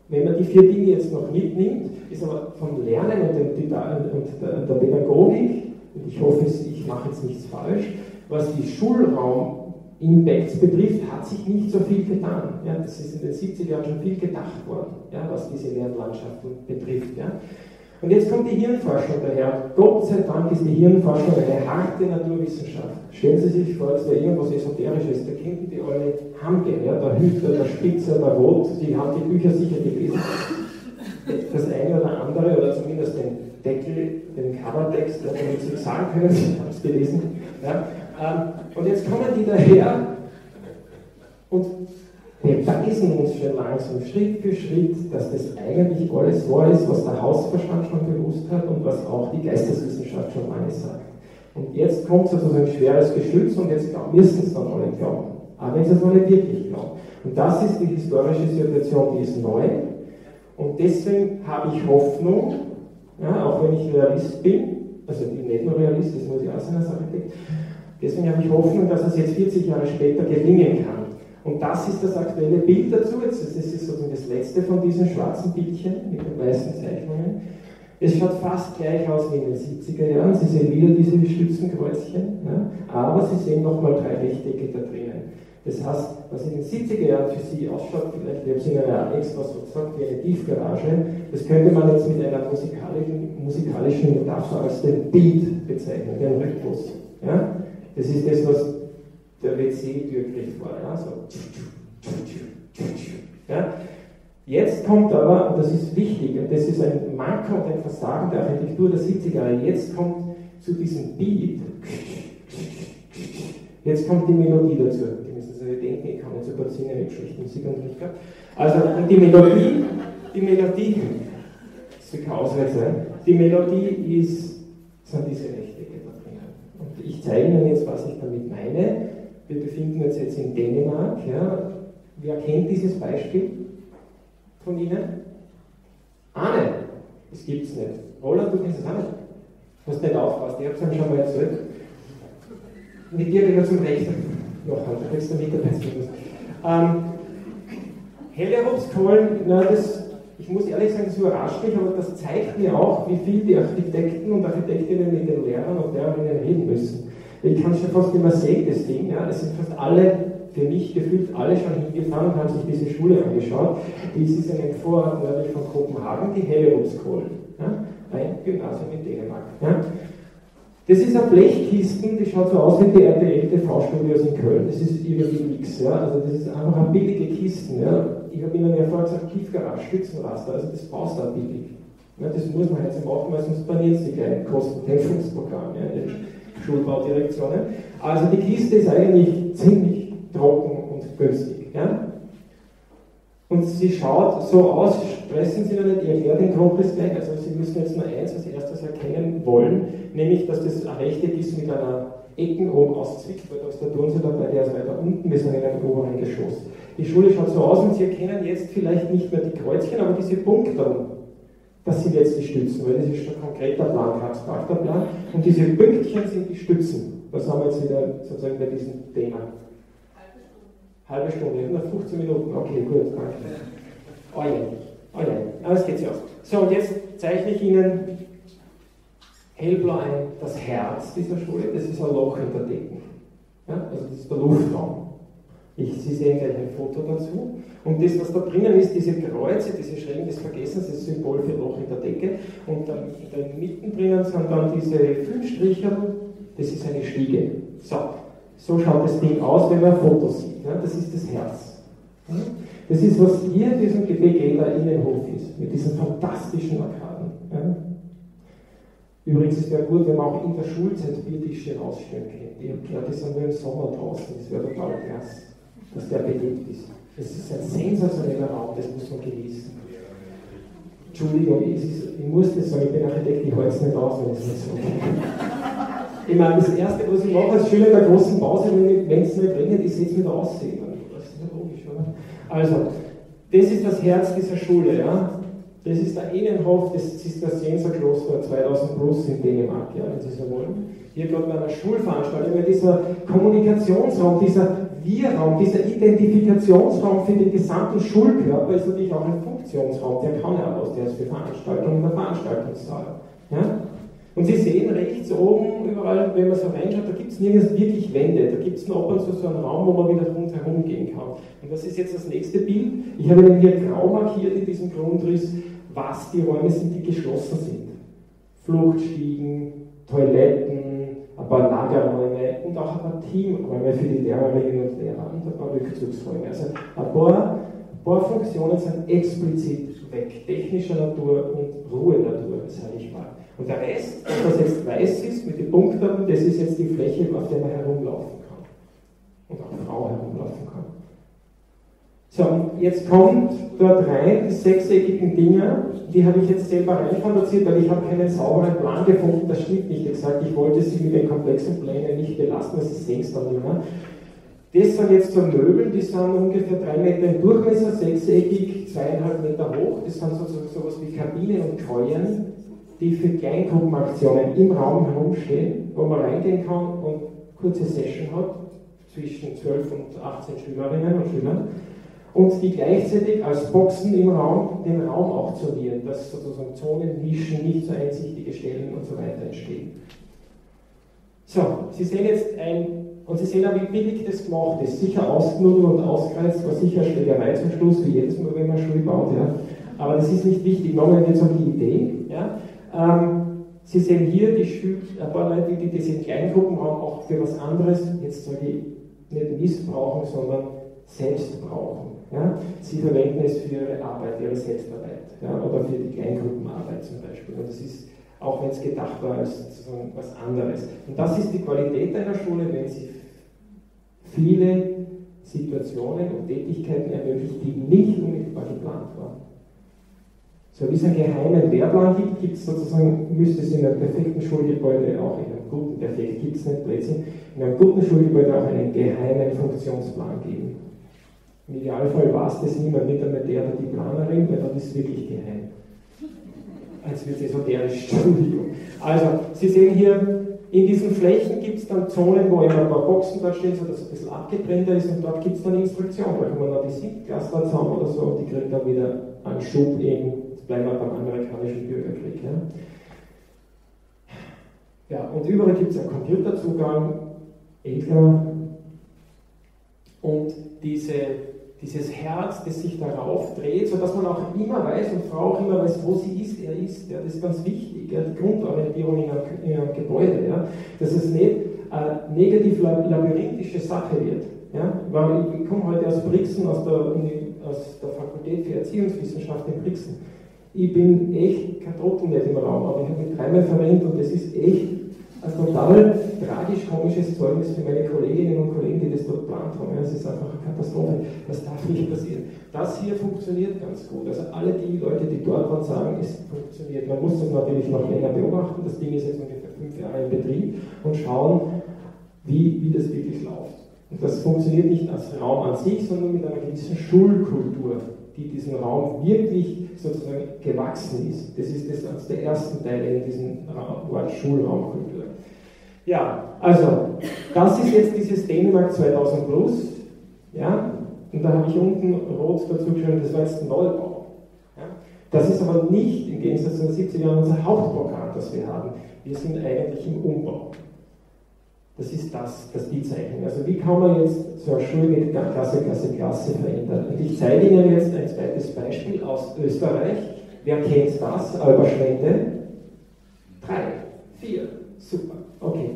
wenn man die vier Dinge jetzt noch mitnimmt, ist aber vom Lernen und, der, Pädagogik, ich hoffe, ich mache jetzt nichts falsch, was die Schulraum-Impacts betrifft, hat sich nicht so viel getan. Ja, das ist in den 70er Jahren schon viel gedacht worden, ja, was diese Lernlandschaften betrifft. Ja. Und jetzt kommt die Hirnforschung daher. Gott sei Dank ist die Hirnforschung eine harte Naturwissenschaft. Stellen Sie sich vor, es wäre irgendwas Esoterisches. Da könnten die alle Hamge, ja, der Hüter, der Spitzer, der Rot, die haben die Bücher sicher gelesen. Das eine oder andere, oder zumindest den Deckel, den Covertext, damit Sie sagen können, Sie haben es gelesen. Ja. Ähm, und jetzt kommen die daher und wir beweisen uns schon langsam Schritt für Schritt, dass das eigentlich alles wahr ist, was der Hausverstand schon gewusst hat und was auch die Geisteswissenschaft schon lange sagt. Und jetzt kommt sozusagen ein schweres Geschütz und jetzt müssen es dann alle glauben. Aber wenn sie es noch nicht wirklich glauben. Und das ist die historische Situation, die ist neu. Und deswegen habe ich Hoffnung, ja, auch wenn ich Realist bin, also nicht nur Realist, das muss ich auch sein als Architekt, deswegen habe ich Hoffnung, dass es jetzt 40 Jahre später gelingen kann. Und das ist das aktuelle Bild dazu. Jetzt, das ist sozusagen das letzte von diesen schwarzen Bildchen mit den weißen Zeichnungen. Es schaut fast gleich aus wie in den 70er Jahren. Sie sehen wieder diese Stützenkreuzchen, ja? aber Sie sehen nochmal drei Rechtecke da drinnen. Das heißt, was in den 70er Jahren für Sie ausschaut, vielleicht, wir haben es Ihnen ja extra so gesagt, wie eine Tiefgarage, das könnte man jetzt mit einer musikalischen, musikalischen Metapher als den Beat bezeichnen, den Rhythmus. Ja? Das ist das, was der WC-Türgriff war. Ja, so. ja. Jetzt kommt aber, und das ist wichtig, und das ist ein Manko und ein Versagen der Architektur der 70er Jahre, jetzt kommt zu diesem Beat, jetzt kommt die Melodie dazu. Die müssen Sie denken, ich kann nicht so gut singen mit schlechten Musikunterricht gehabt. Also, und die Melodie, die Melodie, das wird kein Ausweg sein, die Melodie ist, sind diese Rechtecke da drinnen. Und ich zeige Ihnen jetzt, was ich damit meine. Wir befinden uns jetzt in Dänemark. Ja. Wer kennt dieses Beispiel von Ihnen? Ahne, das gibt es nicht. Roland, du kennst es auch nicht. Du hast nicht aufpasst, ich habe es ihm schon mal erzählt. Mit dir wir zum Rechner. Noch halt, du kriegst du Mitarbeitsbonus. Ähm, na, das, ich muss ehrlich sagen, das überrascht mich, aber das zeigt mir auch, wie viel die Architekten und Architektinnen mit den Lehrern und Lehrerinnen reden müssen. Ich kann schon fast immer sehen, das Ding, ja, es sind fast alle, für mich gefühlt alle schon hingefahren und haben sich diese Schule angeschaut. Die ist in einem Vorort nördlich von Kopenhagen, die Hellerupskohlen. Ja, ein Gymnasium in Dänemark. Ja. Das ist eine Blechkisten, die schaut so aus wie die RTL-TV-Studios in Köln. Das ist irgendwie nichts. Ja? Also das ist einfach eine billige Kisten. Ja? Ich habe Ihnen ja vorher gesagt, Tiefgarage, Stützenraster, also das baust du auch billig. Ja, das muss man jetzt machen, weil sonst paniert es die kleinen Kostendämpfungsprogramme ja, Schulbaudirektionen. Also die Kiste ist eigentlich ziemlich trocken und günstig. Ja? Und sie schaut so aus, stressen Sie nicht, ich erkläre den Grundriss gleich, also Sie müssen jetzt nur eins als erstes erkennen wollen, nämlich, dass das ein Rechteck ist mit einer Ecken oben auszwickt, weil ist der Turnsee dabei, der ist weiter unten, wir sind in einem oberen Geschoss. Die Schule schaut so aus und Sie erkennen jetzt vielleicht nicht mehr die Kreuzchen, aber diese Punkte, das sind jetzt die Stützen, weil das ist schon ein konkreter Plan, abstrakter Plan, und diese Pünktchen sind die Stützen. Das haben wir jetzt wieder sozusagen bei diesem Thema. Halbe Stunde, nur 15 Minuten, okay, gut, danke. Oh ja, oh ja, aber es geht sich aus. So, und jetzt zeichne ich Ihnen hellblau ein das Herz dieser Schule, das ist ein Loch in der Decke. Ja, also das ist der Luftraum. Ich, Sie sehen gleich ein Foto dazu. Und das, was da drinnen ist, diese Kreuze, diese Schrägen des Vergessens, das Symbol für Loch in der Decke. Und dann, dann mittendrin sind dann diese fünf Striche, das ist eine Stiege. So, so schaut das Ding aus, wenn man ein Foto sieht. Ja, das ist das Herz. Ja, das ist, was hier in diesem der Innenhof ist, mit diesen fantastischen Arkaden. Ja. Übrigens ist es gut, wenn man auch in der Schulzeit Biertische rausstellen könnte. Ich habe gehört, die sind nur im Sommer draußen, das wäre total krass, dass der beliebt ist. Das ist ein sensationeller Raum, das muss man genießen. Entschuldigung, ich, ich muss das sagen, ich bin Architekt, ich halte es nicht aus, wenn es nicht so geht. Ich meine, das Erste, was ich mache als Schüler der großen Pause, wenn es nicht regnet, ich setze mich da aussehen. Das ist ja logisch, oder? Also, das ist das Herz dieser Schule, ja. Das ist der Innenhof des Zisterzienserklosters 2000 plus in Dänemark, ja, wenn Sie so wollen. Hier gerade bei einer Schulveranstaltung, dieser Kommunikationsraum, dieser Wir-Raum, dieser Identifikationsraum für den gesamten Schulkörper ist natürlich auch ein Funktionsraum, der kann ja aus, der ist für Veranstaltungen der Veranstaltungssaal. Ja? Und Sie sehen rechts oben, überall, wenn man so reinschaut, da gibt es nirgends wirklich Wände. Da gibt es nur ab und zu so einen Raum, wo man wieder rundherum gehen kann. Und das ist jetzt das nächste Bild. Ich habe Ihnen hier grau markiert in diesem Grundriss, was die Räume sind, die geschlossen sind. Fluchtstiegen, Toiletten, ein paar Lagerräume und auch ein paar Teamräume für die Lehrerinnen und Lehrer und ein paar Rückzugsräume. Also ein paar, ein paar Funktionen sind explizit weg, technischer Natur und Ruhenatur, sage ich mal. Und der Rest, was jetzt weiß ist, mit den Punkten, das ist jetzt die Fläche, auf der man herumlaufen kann. Und auch Frau herumlaufen kann. So, jetzt kommt dort rein die sechseckigen Dinger, die habe ich jetzt selber reinfantaziert, weil ich habe keinen sauberen Plan gefunden, das stimmt nicht exakt. Ich wollte sie mit den komplexen Plänen nicht belasten, das sehen es dann mehr. Das sind jetzt so Möbel, die sind ungefähr drei Meter im Durchmesser, sechseckig, zweieinhalb Meter hoch. Das sind sozusagen sowas wie Kabinen und Keulen die für Kleingruppenaktionen im Raum herumstehen, wo man reingehen kann und kurze Session hat zwischen 12 und 18 Schülerinnen und Schülern und die gleichzeitig als Boxen im Raum den Raum auch zonieren, dass sozusagen Zonen, Nischen, nicht so einsichtige Stellen und so weiter entstehen. So, Sie sehen jetzt ein, und Sie sehen auch, wie billig das gemacht ist. Sicher ausgenudelt und ausgereizt, war sicher Schlägerei zum Schluss, wie jedes Mal, wenn man Schule baut. Ja. Aber das ist nicht wichtig. Nochmal es um die Idee. Ja. Ähm, Sie sehen hier die Schüler, ein paar Leute, die das in Kleingruppen haben, auch für was anderes, jetzt sage ich nicht missbrauchen, sondern selbst brauchen. Ja? Sie verwenden es für ihre Arbeit, ihre Selbstarbeit ja? oder für die Kleingruppenarbeit zum Beispiel. Und das ist, auch wenn es gedacht war, als sozusagen was anderes. Und das ist die Qualität einer Schule, wenn sie viele Situationen und Tätigkeiten ermöglicht, die nicht unmittelbar geplant waren. So wie es einen geheimen Lehrplan gibt, gibt es sozusagen, müsste es in einem perfekten Schulgebäude, auch in einem guten, perfekt gibt es nicht Blödsinn, in einem guten Schulgebäude auch einen geheimen Funktionsplan geben. Im Idealfall weiß das niemand, nicht einmal der oder die Planerin, weil dann ist es wirklich geheim. Jetzt wird es esoterisch, Entschuldigung. Also, Sie sehen hier In diesen Flächen gibt es dann Zonen, wo immer ein paar Boxen dort stehen, sodass es ein bisschen abgetrennter ist und dort gibt es dann Instruktionen. Da man noch die Siebtklässler zusammen oder so und die kriegen dann wieder einen Schub eben, jetzt bleiben wir beim amerikanischen Bürgerkrieg. Ja, ja und überall gibt es einen Computerzugang, EGA und diese dieses Herz, das sich darauf dreht, sodass man auch immer weiß und Frau auch immer weiß, wo sie ist, er ist. Ja, das ist ganz wichtig, ja, die Grundorientierung in einem, in einem Gebäude, ja, dass es nicht eine negativ labyrinthische Sache wird. Ja, weil ich, ich komme heute aus Brixen, aus der, aus der Fakultät für Erziehungswissenschaft in Brixen. Ich bin echt kein Trottel nicht im Raum, aber ich habe mich dreimal verrennt und das ist echt ein total tragisch-komisches Zeugnis für meine Kolleginnen und Kollegen, die das dort geplant haben. Es ist einfach eine Katastrophe. Das darf nicht passieren. Das hier funktioniert ganz gut. Also alle die Leute, die dort waren, sagen, es funktioniert. Man muss das natürlich noch länger beobachten. Das Ding ist jetzt ungefähr fünf Jahre in Betrieb und schauen, wie, wie das wirklich läuft. Und das funktioniert nicht als Raum an sich, sondern mit einer gewissen Schulkultur, die diesem Raum wirklich sozusagen gewachsen ist. Das ist das als der ersten Teil in diesem Wort Schulraumkultur. Ja, also, das ist jetzt dieses Dänemark 2000 Plus. Ja, und da habe ich unten rot dazu geschrieben, das war jetzt Neubau. Ja, das ist aber nicht im Gegensatz zu den 70er Jahren unser Hauptprogramm, das wir haben. Wir sind eigentlich im Umbau. Das ist das, das die Zeichnung. Also wie kann man jetzt so eine Schule mit Klasse, Klasse, Klasse verändern? Und ich zeige Ihnen jetzt ein zweites Beispiel aus Österreich. Wer kennt das? Alberschwende? Drei, vier, super, okay.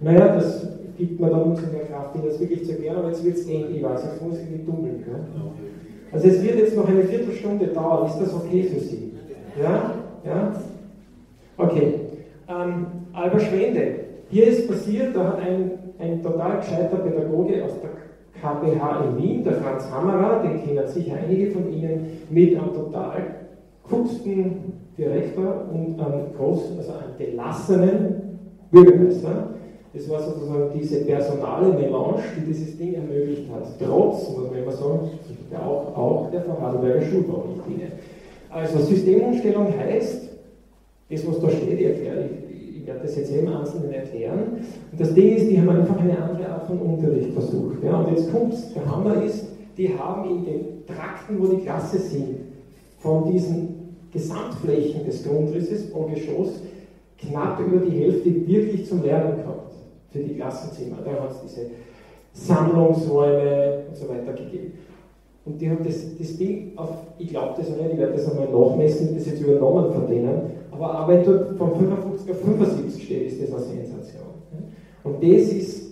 Naja, das gibt mir dann umso mehr Kraft, Ihnen das wirklich zu erklären, aber jetzt wird es eng, ich weiß, jetzt muss ich nicht dummeln. Also es wird jetzt noch eine Viertelstunde dauern, ist das okay für Sie? Ja? Ja? Okay. Ähm, Alberschwende, hier ist passiert, da hat ein, ein total gescheiter Pädagoge aus der KBH in Wien, der Franz Hammerer, den kennen sicher einige von Ihnen, mit einem total kutzten Direktor und einem großen, also einem gelassenen Bürgermeister. Das war sozusagen diese personale Melange, die dieses Ding ermöglicht hat. Trotz, muss man immer sagen, auch, auch der Vorarlberger Schulbaurichtlinie. Also Systemumstellung heißt, das was da steht, ich erkläre ich ich werde das jetzt im Einzelnen erklären. Und das Ding ist, die haben einfach eine andere Art von Unterricht versucht. Ja? Und jetzt kommt der Hammer ist, die haben in den Trakten, wo die Klasse sind, von diesen Gesamtflächen des Grundrisses pro Geschoss knapp über die Hälfte wirklich zum Lernen gehabt, für die Klassenzimmer. Da hat es diese Sammlungsräume und so weiter gegeben. Und die haben das, das Ding auf, ich glaube das auch nicht, ich werde das einmal nachmessen, das jetzt übernommen von denen, aber, aber wenn dort von 55 auf 75 steht, ist das eine Sensation. Und das ist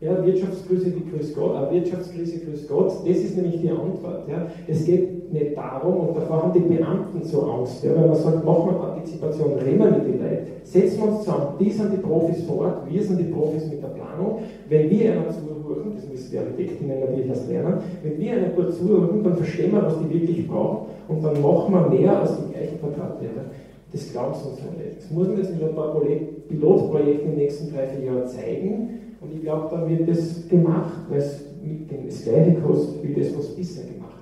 ja, Wirtschaftskrise wie Grüß Gott, äh, Wirtschaftskrise Grüß Gott, das ist nämlich die Antwort. Ja. Es geht nicht darum, und davor haben die Beamten so Angst, ja, weil man sagt, machen wir Partizipation, reden wir mit den Leuten, setzen wir uns zusammen, die sind die Profis vor Ort, wir sind die Profis mit der Planung. Wenn wir einer zuhören, das müssen die Architektinnen natürlich erst lernen, wenn wir einer gut zuhören, dann verstehen wir, was die wirklich brauchen und dann machen wir mehr als die gleichen Quadratmeter. Das glaubt uns noch nicht. Das muss man jetzt mit ein paar Pilotprojekten in den nächsten drei, vier Jahren zeigen. Und ich glaube, dann wird das gemacht, weil es mit dem gleiche kostet wie das, was bisher gemacht.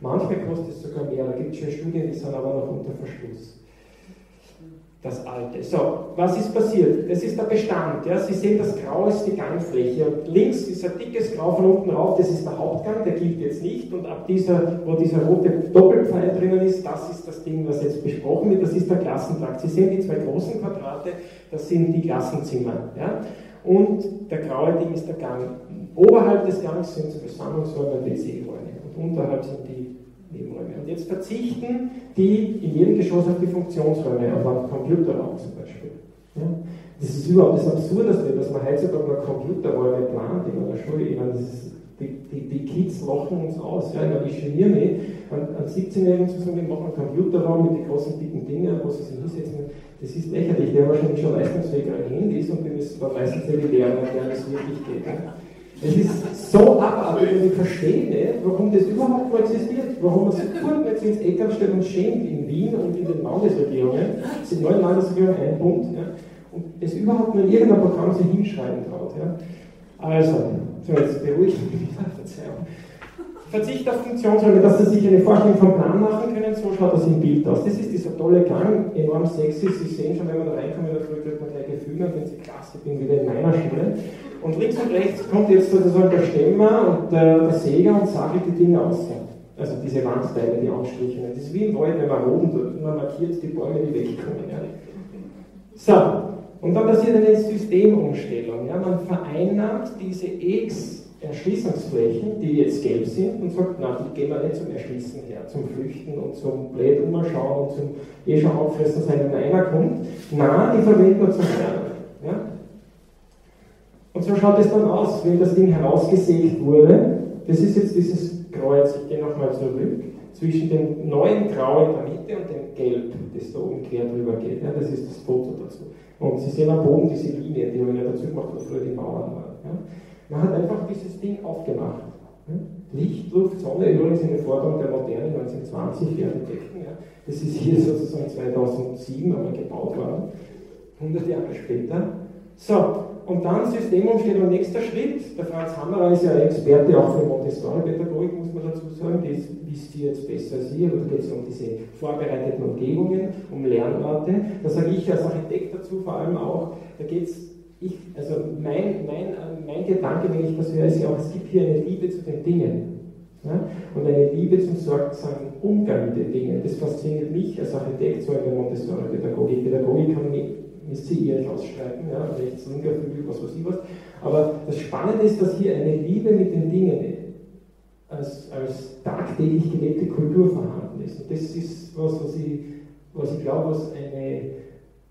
Manchmal kostet es sogar mehr. Da gibt es schon Studien, die sind aber noch unter Verschluss das alte. So, was ist passiert? Das ist der Bestand. Ja? Sie sehen, das Grau ist die Gangfläche. Links ist ein dickes Grau von unten rauf, das ist der Hauptgang, der gilt jetzt nicht. Und ab dieser, wo dieser rote Doppelpfeil drinnen ist, das ist das Ding, was jetzt besprochen wird, das ist der Klassentrakt. Sie sehen die zwei großen Quadrate, das sind die Klassenzimmer. Ja? Und der graue Ding ist der Gang. Oberhalb des Gangs sind Versammlungsräume und WC-Räume. Unterhalb sind die Nebenräume. Und jetzt verzichten die in jedem Geschoss auf die Funktionsräume, auf einen Computerraum zum Beispiel. Ja? Das ist überhaupt das Absurdeste, dass man heutzutage noch Computerräume plant in einer Schule. Ich meine, ist, die, die, die Kids lachen uns aus. Ja? Ich, meine, mich, an, an 17-Jährigen zu sagen, wir machen einen Computerraum mit den großen dicken Dingen, wo sie sich hinsetzen. Das ist lächerlich. Die haben wahrscheinlich schon leistungsfähigere Handys und die müssen dann nicht die Lehrer erklären, wie es wirklich geht. Ja? Es ist so abartig und ich verstehe nicht, warum das überhaupt existiert. Warum man sich jetzt ins Eckern stellt und schämt in Wien und in den Landesregierungen, sind neun Landesregierungen ein Punkt, ja, und es überhaupt nur in irgendeinem Programm sich hinschreiben traut. Ja. Also, so jetzt beruhigt mich wieder, Verzeihung. Verzicht auf Funktionsräume, dass Sie sich eine Vorstellung vom Plan machen können, so schaut das im Bild aus. Das ist dieser tolle Gang, enorm sexy. Sie sehen schon, wenn man da reinkommt in der Früh, kriegt man gleich Gefühle, wenn Sie Klasse, bin wieder in meiner Schule. Und links und rechts kommt jetzt sozusagen der Stemmer und der, der Säger und sagelt die Dinge aus. Also diese Wandteile, die Anstriche. Das ist wie im Wald, wenn man oben, man markiert die Bäume, die wegkommen. Ja. So, und dann passiert eine Systemumstellung. Ja. Man vereinnahmt diese X Erschließungsflächen, die jetzt gelb sind, und sagt, na, die gehen wir nicht zum Erschließen her, zum Flüchten und zum Blöd und zum eh schon auffressen sein, wenn einer kommt. Na, die verwenden wir zum Lernen. Und so schaut es dann aus, wenn das Ding herausgesägt wurde. Das ist jetzt dieses Kreuz, ich gehe nochmal zurück, zwischen dem neuen Grau in der Mitte und dem Gelb, das da oben quer drüber geht. Ja, das ist das Foto dazu. Und Sie sehen am Boden diese Linie, die ich ja dazu gemacht, wo früher die Mauern waren. Ja. Man hat einfach dieses Ding aufgemacht. Licht, Luft, Sonne, übrigens in den Vorgang der Moderne 1920 die Architekten. Ja. Das ist hier sozusagen 2007 einmal gebaut worden, 100 Jahre später. So, und dann Systemumstellung, nächster Schritt. Der Franz Hammerer ist ja Experte auch für Montessori-Pädagogik, muss man dazu sagen. Das wisst ihr jetzt besser als ihr. Da geht es um diese vorbereiteten Umgebungen, um Lernorte. Da sage ich als Architekt dazu vor allem auch, da geht es ich, also mein, mein, mein Gedanke, wenn ich das höre, ist ja auch, es gibt hier eine Liebe zu den Dingen. Ja? Und eine Liebe zum sorgsamen Umgang mit den Dingen. Das fasziniert mich als Architekt, so eine Montessori-Pädagogik. Pädagogik kann müsst ihr euch ausstreiten, ja, rechts, Flügel, was weiß ich was. Aber das Spannende ist, dass hier eine Liebe mit den Dingen als, als tagtäglich gelebte Kultur vorhanden ist. Und das ist was, was ich, was ich glaube, was eine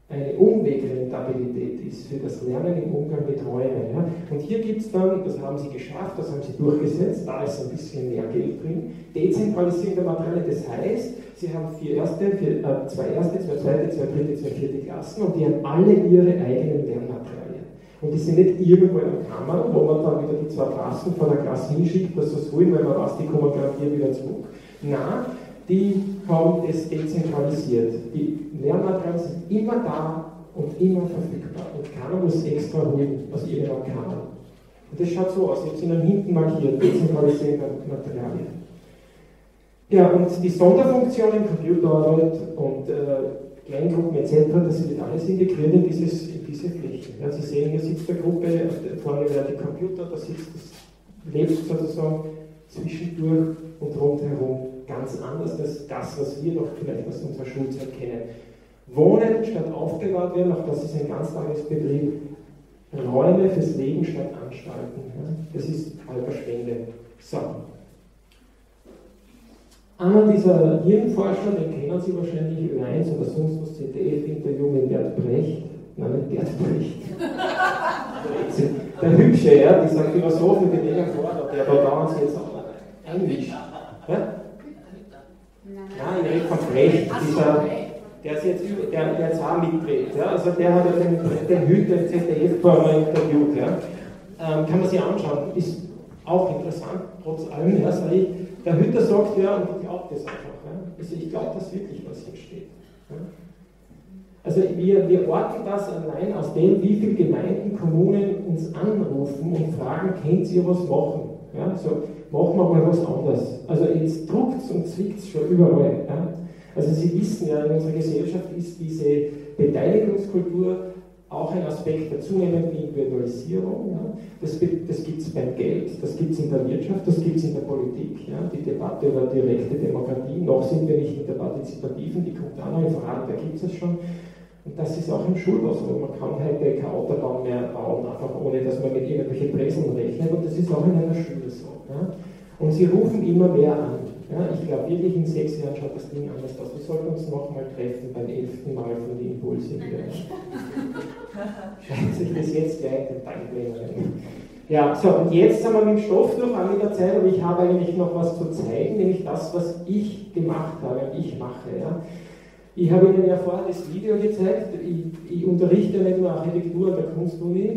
eine Umwegrentabilität ist für das Lernen im Umgang mit Räumen. Ja. Und hier gibt es dann, das haben sie geschafft, das haben sie durchgesetzt, da ist ein bisschen mehr Geld drin, Dezentralisierung der Materialien, das heißt, sie haben vier erste, vier, äh, zwei erste, zwei zweite, zwei dritte, zwei vierte Klassen und die haben alle ihre eigenen Lernmaterialien. Und die sind nicht irgendwo in einer Kammer, wo man dann wieder die zwei Klassen von der Klasse hinschickt, dass sie holen, weil man weiß, die kommen gerade hier wieder zurück. Nein, die haben es dezentralisiert. Die Lernmaterialien sind immer da und immer verfügbar. Und keiner muss extra holen aus irgendeiner Kammer. Und das schaut so aus, jetzt sind dann hinten markiert, dezentralisierte Materialien. Ja, und die Sonderfunktionen, Computerarbeit und äh, Kleingruppen etc., das wird alles integriert in, dieses, in diese Flächen. Ja, Sie sehen, hier sitzt eine Gruppe, vorne werden die Computer, da sitzt das, lebt sozusagen zwischendurch und rundherum ganz anders als das, was wir noch vielleicht aus unserer Schulzeit kennen. Wohnen statt aufbewahrt werden, auch das ist ein Ganztagesbetrieb. Räume fürs Leben statt Anstalten. Ja? Das ist halber Spende. So. Einer dieser Hirnforscher, den kennen Sie wahrscheinlich, Ö1 oder sonst was, ZDF-Interview mit Bert Brecht. Nein, nicht Bert Brecht. der Hübsche, ja, dieser Philosoph mit dem Vorder, der da dauernd jetzt auch einwischt. Ja? Nein, ich rede von Brecht, dieser, der, jetzt, der, der jetzt auch mitdreht. Ja? Also der hat ja den, den Hüter ZDF mal interviewt. Ja? Ähm, kann man sich anschauen, ist auch interessant, trotz allem, ja, ich. Der Hüter sagt ja, und ich glaube das einfach. Ja? Also ich glaube das wirklich, was hier steht. Ja? Also wir, wir orten das allein aus dem, wie viele Gemeinden, Kommunen uns anrufen und fragen, könnt ihr was machen? Ja? So, machen wir mal was anderes. Also jetzt druckt es und zwickt es schon überall. Ja? Also Sie wissen ja, in unserer Gesellschaft ist diese Beteiligungskultur auch ein Aspekt der zunehmenden Individualisierung. Ja. Das, das gibt es beim Geld, das gibt es in der Wirtschaft, das gibt es in der Politik. Ja. Die Debatte über direkte Demokratie, noch sind wir nicht in der partizipativen, die kommt auch noch in Frage, da gibt es schon. Und das ist auch im Schulbau so. Man kann heute kein Autobahn mehr bauen, einfach ohne dass man mit irgendwelchen Breseln rechnet. Und das ist auch in einer Schule so. Ja. Und sie rufen immer mehr an. Ja, ich glaube wirklich in sechs Jahren schaut das Ding anders aus. Wir sollten uns nochmal treffen beim elften Mal von den Impulsen. Scheint sich das jetzt gleich den Tankplänen. Ja, so, und jetzt sind wir mit dem Stoff durch an der Zeit, aber ich habe eigentlich noch was zu zeigen, nämlich das, was ich gemacht habe und ich mache. Ja. Ich habe Ihnen ja vorher das Video gezeigt, ich, ich unterrichte nicht nur Architektur an der Kunstuni,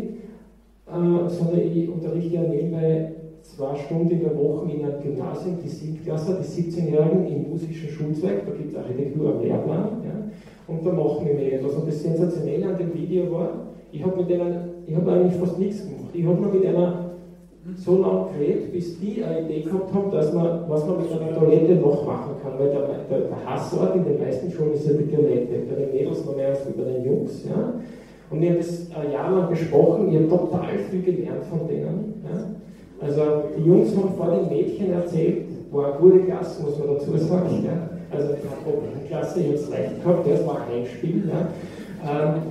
äh, sondern ich unterrichte ja nebenbei zwei Stunden in der Woche in einem Gymnasium, die Siebtklasser, die 17-Jährigen im musischen Schulzweig, da gibt es Architektur am Lehrplan, ja, und da machen wir mir etwas. Und das Sensationelle an dem Video war, ich habe mit denen, ich habe eigentlich fast nichts gemacht. Ich habe nur mit einer so lange geredet, bis die eine Idee gehabt haben, dass man, was man mit einer Toilette noch machen kann, weil der, der, der Hassort in den meisten Schulen ist ja die Toilette, bei den Mädels noch mehr als bei den Jungs. Ja. Und wir haben das ein Jahr lang besprochen, ich habe total viel gelernt von denen. Ja. Also die Jungs haben vor den Mädchen erzählt, war eine gute Klasse, muss man dazu sagen. Ja. Also die Klasse jetzt leicht gehabt, das war ein Spiel. Ja. Ähm,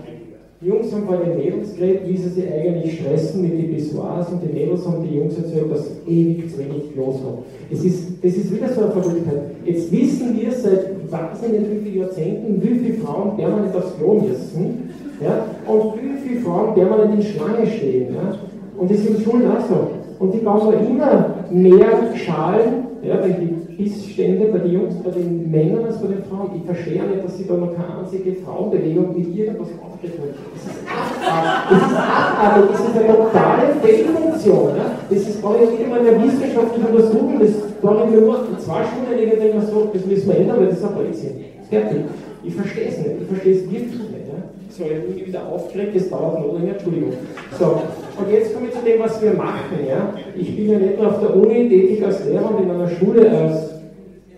Jungs haben bei den Mädels geredet, wie sie sich eigentlich stressen mit den Pissoirs und die Mädels haben die Jungs erzählt, dass ewig zu wenig Klos haben. Es ist, das ist wieder so eine Verrücktheit. Jetzt wissen wir seit wahnsinnig vielen Jahrzehnten, wie viele Frauen permanent aufs Klo müssen ja, und wie viele Frauen permanent in Schlange stehen. Ja. Und das in Schulen auch so. Und die da immer mehr Schalen, ja, weil die Missstände bei den Jungs, bei den Männern als bei den Frauen. Ich verstehe nicht, dass sie da noch keine einzige Frauenbewegung mit irgendwas aufgetreten hat. Das ist abartig. Das ist abartig. Das ist eine totale Fehlfunktion. Ja? Das ist, brauche ich nicht einmal in der Wissenschaft untersuchen. Das brauche ich nur zwei Stunden irgendwann so, das müssen wir ändern, weil das ist ein Blödsinn. Fertig. Ich verstehe es nicht. Ich verstehe es wirklich nicht. Ja? So, ich bin wieder aufgeregt, das dauert noch länger, Entschuldigung. So, und jetzt komme ich zu dem, was wir machen. Ja? Ich bin ja nicht nur auf der Uni tätig als Lehrer und in einer Schule als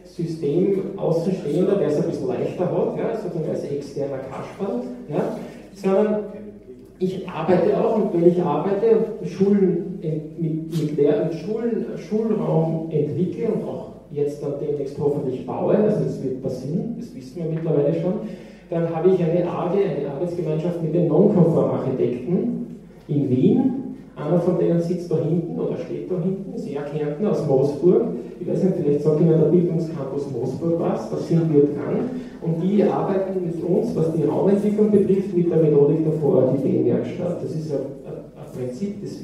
Systemaußenstehender, der es ein bisschen leichter hat, ja? sozusagen als externer Kasperl, ja? sondern ich arbeite auch und wenn ich arbeite, Schulen mit, mit, Lehr mit Schulen, Schulraum entwickle und auch jetzt dann demnächst hoffentlich baue, also das wird passieren, das wissen wir mittlerweile schon, dann habe ich eine AG, eine Arbeitsgemeinschaft mit den Non-Konform-Architekten, in Wien. Einer von denen sitzt da hinten oder steht da hinten, ist er Kärnten aus Moosburg. Ich weiß nicht, vielleicht sagt Ihnen der Bildungscampus Moosburg was, da sind wir dran. Und die arbeiten mit uns, was die Raumentwicklung betrifft, mit der Methodik der Vorortideenwerkstatt. Das ist ein, ein Prinzip, das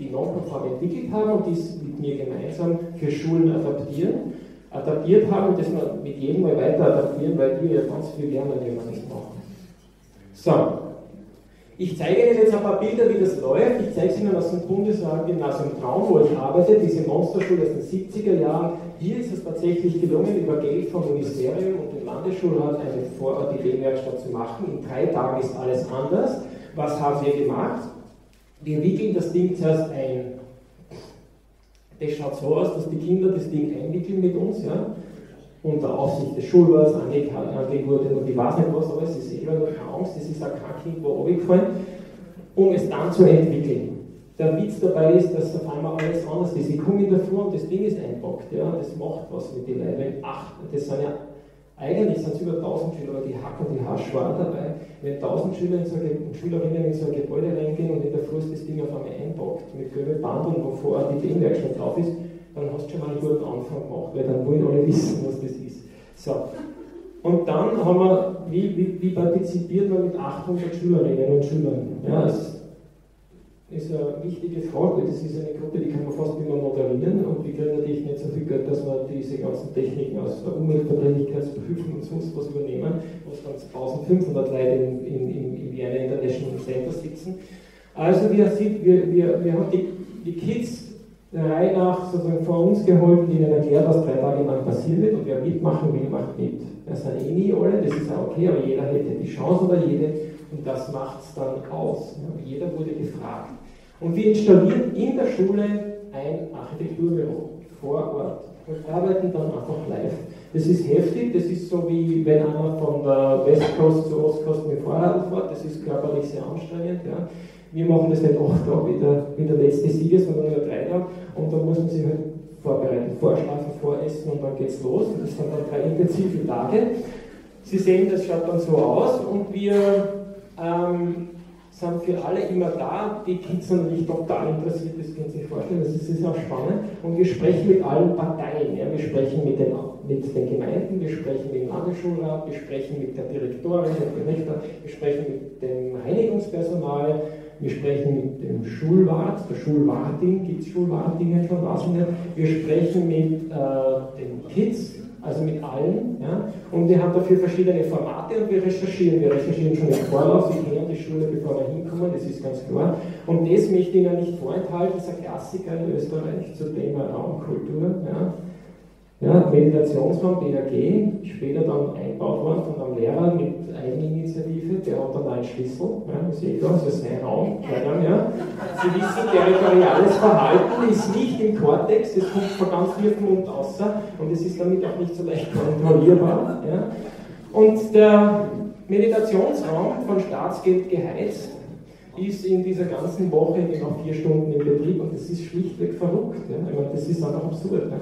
die Nonconform entwickelt haben und dies mit mir gemeinsam für Schulen adaptieren, adaptiert haben und das wir mit jedem Mal weiter adaptieren, weil die ja ganz viel lernen, wenn wir das machen. So, ich zeige Ihnen jetzt ein paar Bilder, wie das läuft. Ich zeige es Ihnen aus dem Bundesgymnasium Traum, wo ich arbeite, diese Monsterschule aus den 70er Jahren. Hier ist es tatsächlich gelungen, über Geld vom Ministerium und dem Landesschulrat eine Vorort-Ideenwerkstatt zu machen. In drei Tagen ist alles anders. Was haben wir gemacht? Wir wickeln das Ding zuerst ein. Das schaut so aus, dass die Kinder das Ding einwickeln mit uns. Ja? Unter Aufsicht des Schulwars angelegt wurde und ich weiß nicht was, aber es ist immer nur keine Angst, es ist auch kein Kind, wo runtergefallen, um es dann zu entwickeln. Der Witz dabei ist, dass auf einmal alles anders ist. Ich komme in der Früh und das Ding ist einpackt, ja, das macht was mit den Leuten. Ach, das sind ja, eigentlich sind es über 1000 Schüler, aber die Hack und die Hasch waren dabei. Wenn 1000 Schüler in so und Schülerinnen in so ein Gebäude reingehen und in der Früh das Ding auf einmal einpackt, mit gelben Bandeln, wo vorher die Ideenwerkstatt drauf ist, dann hast du schon mal einen guten Anfang gemacht, weil dann wollen alle wissen, was das ist. So. Und dann haben wir, wie, wie, wie partizipiert man mit 800 Schülerinnen und Schülern? Ja, das ist eine wichtige Frage. Das ist eine Gruppe, die kann man fast mehr moderieren und wir kriegen natürlich nicht so viel Geld, dass wir diese ganzen Techniken aus der Umweltverträglichkeitsprüfung und sonst was übernehmen, wo es dann 1500 Leute in, in, in, in Vienna International Center sitzen. Also wir, wir, wir, wir haben die, die Kids der Reihe nach sozusagen vor uns geholt, ihnen erklärt, was drei Tage lang passieren wird und wer mitmachen will, macht mit. Das sind eh nie alle, das ist auch okay, aber jeder hätte die Chance oder jede und das macht es dann aus. Ja, jeder wurde gefragt. Und wir installieren in der Schule ein Architekturbüro vor Ort und arbeiten dann einfach live. Das ist heftig, das ist so wie wenn einer von der Westcoast zur Ostcoast mit Fahrrad fährt, das ist körperlich sehr anstrengend. Ja. Wir machen das nicht acht Tage wie der, wie der letzte Sieger, sondern nur drei Tage. Und da muss man sich halt vorbereiten, vorschlafen, voressen und dann geht's los. Das sind dann drei intensive Tage. Sie sehen, das schaut dann so aus und wir ähm, sind für alle immer da. Die Kids sind natürlich total interessiert, das können Sie sich vorstellen, das ist, auch spannend. Und wir sprechen mit allen Parteien. Ja. Wir sprechen mit den, mit den Gemeinden, wir sprechen mit dem Landesschulrat, wir sprechen mit der Direktorin, dem Direktor, wir sprechen mit dem Reinigungspersonal, wir sprechen mit dem Schulwart, der Schulwartin, gibt es Schulwartinnen ich nicht. Wir sprechen mit äh, den Kids, also mit allen. Ja? Und wir haben dafür verschiedene Formate und wir recherchieren. Wir recherchieren schon im Vorlauf, wir kennen die Schule, bevor wir hinkommen, das ist ganz klar. Und das möchte ich Ihnen nicht vorenthalten, das ist ein Klassiker in Österreich zum Thema Raumkultur. Ja? Ja, Meditationsraum BRG, später dann eingebaut worden von einem Lehrer mit Eigeninitiative, der hat dann einen Schlüssel, ja, das seht ihr, das ist ein Raum, kleiner, ja. Sie wissen, territoriales Verhalten ist nicht im Kortex, das kommt von ganz tief Mund außer und es ist damit auch nicht so leicht kontrollierbar. Ja. Und der Meditationsraum von Staatsgeld geheizt, ist in dieser ganzen Woche noch vier Stunden im Betrieb und das ist schlichtweg verrückt. Ja? Ich meine, das ist einfach absurd. Ne?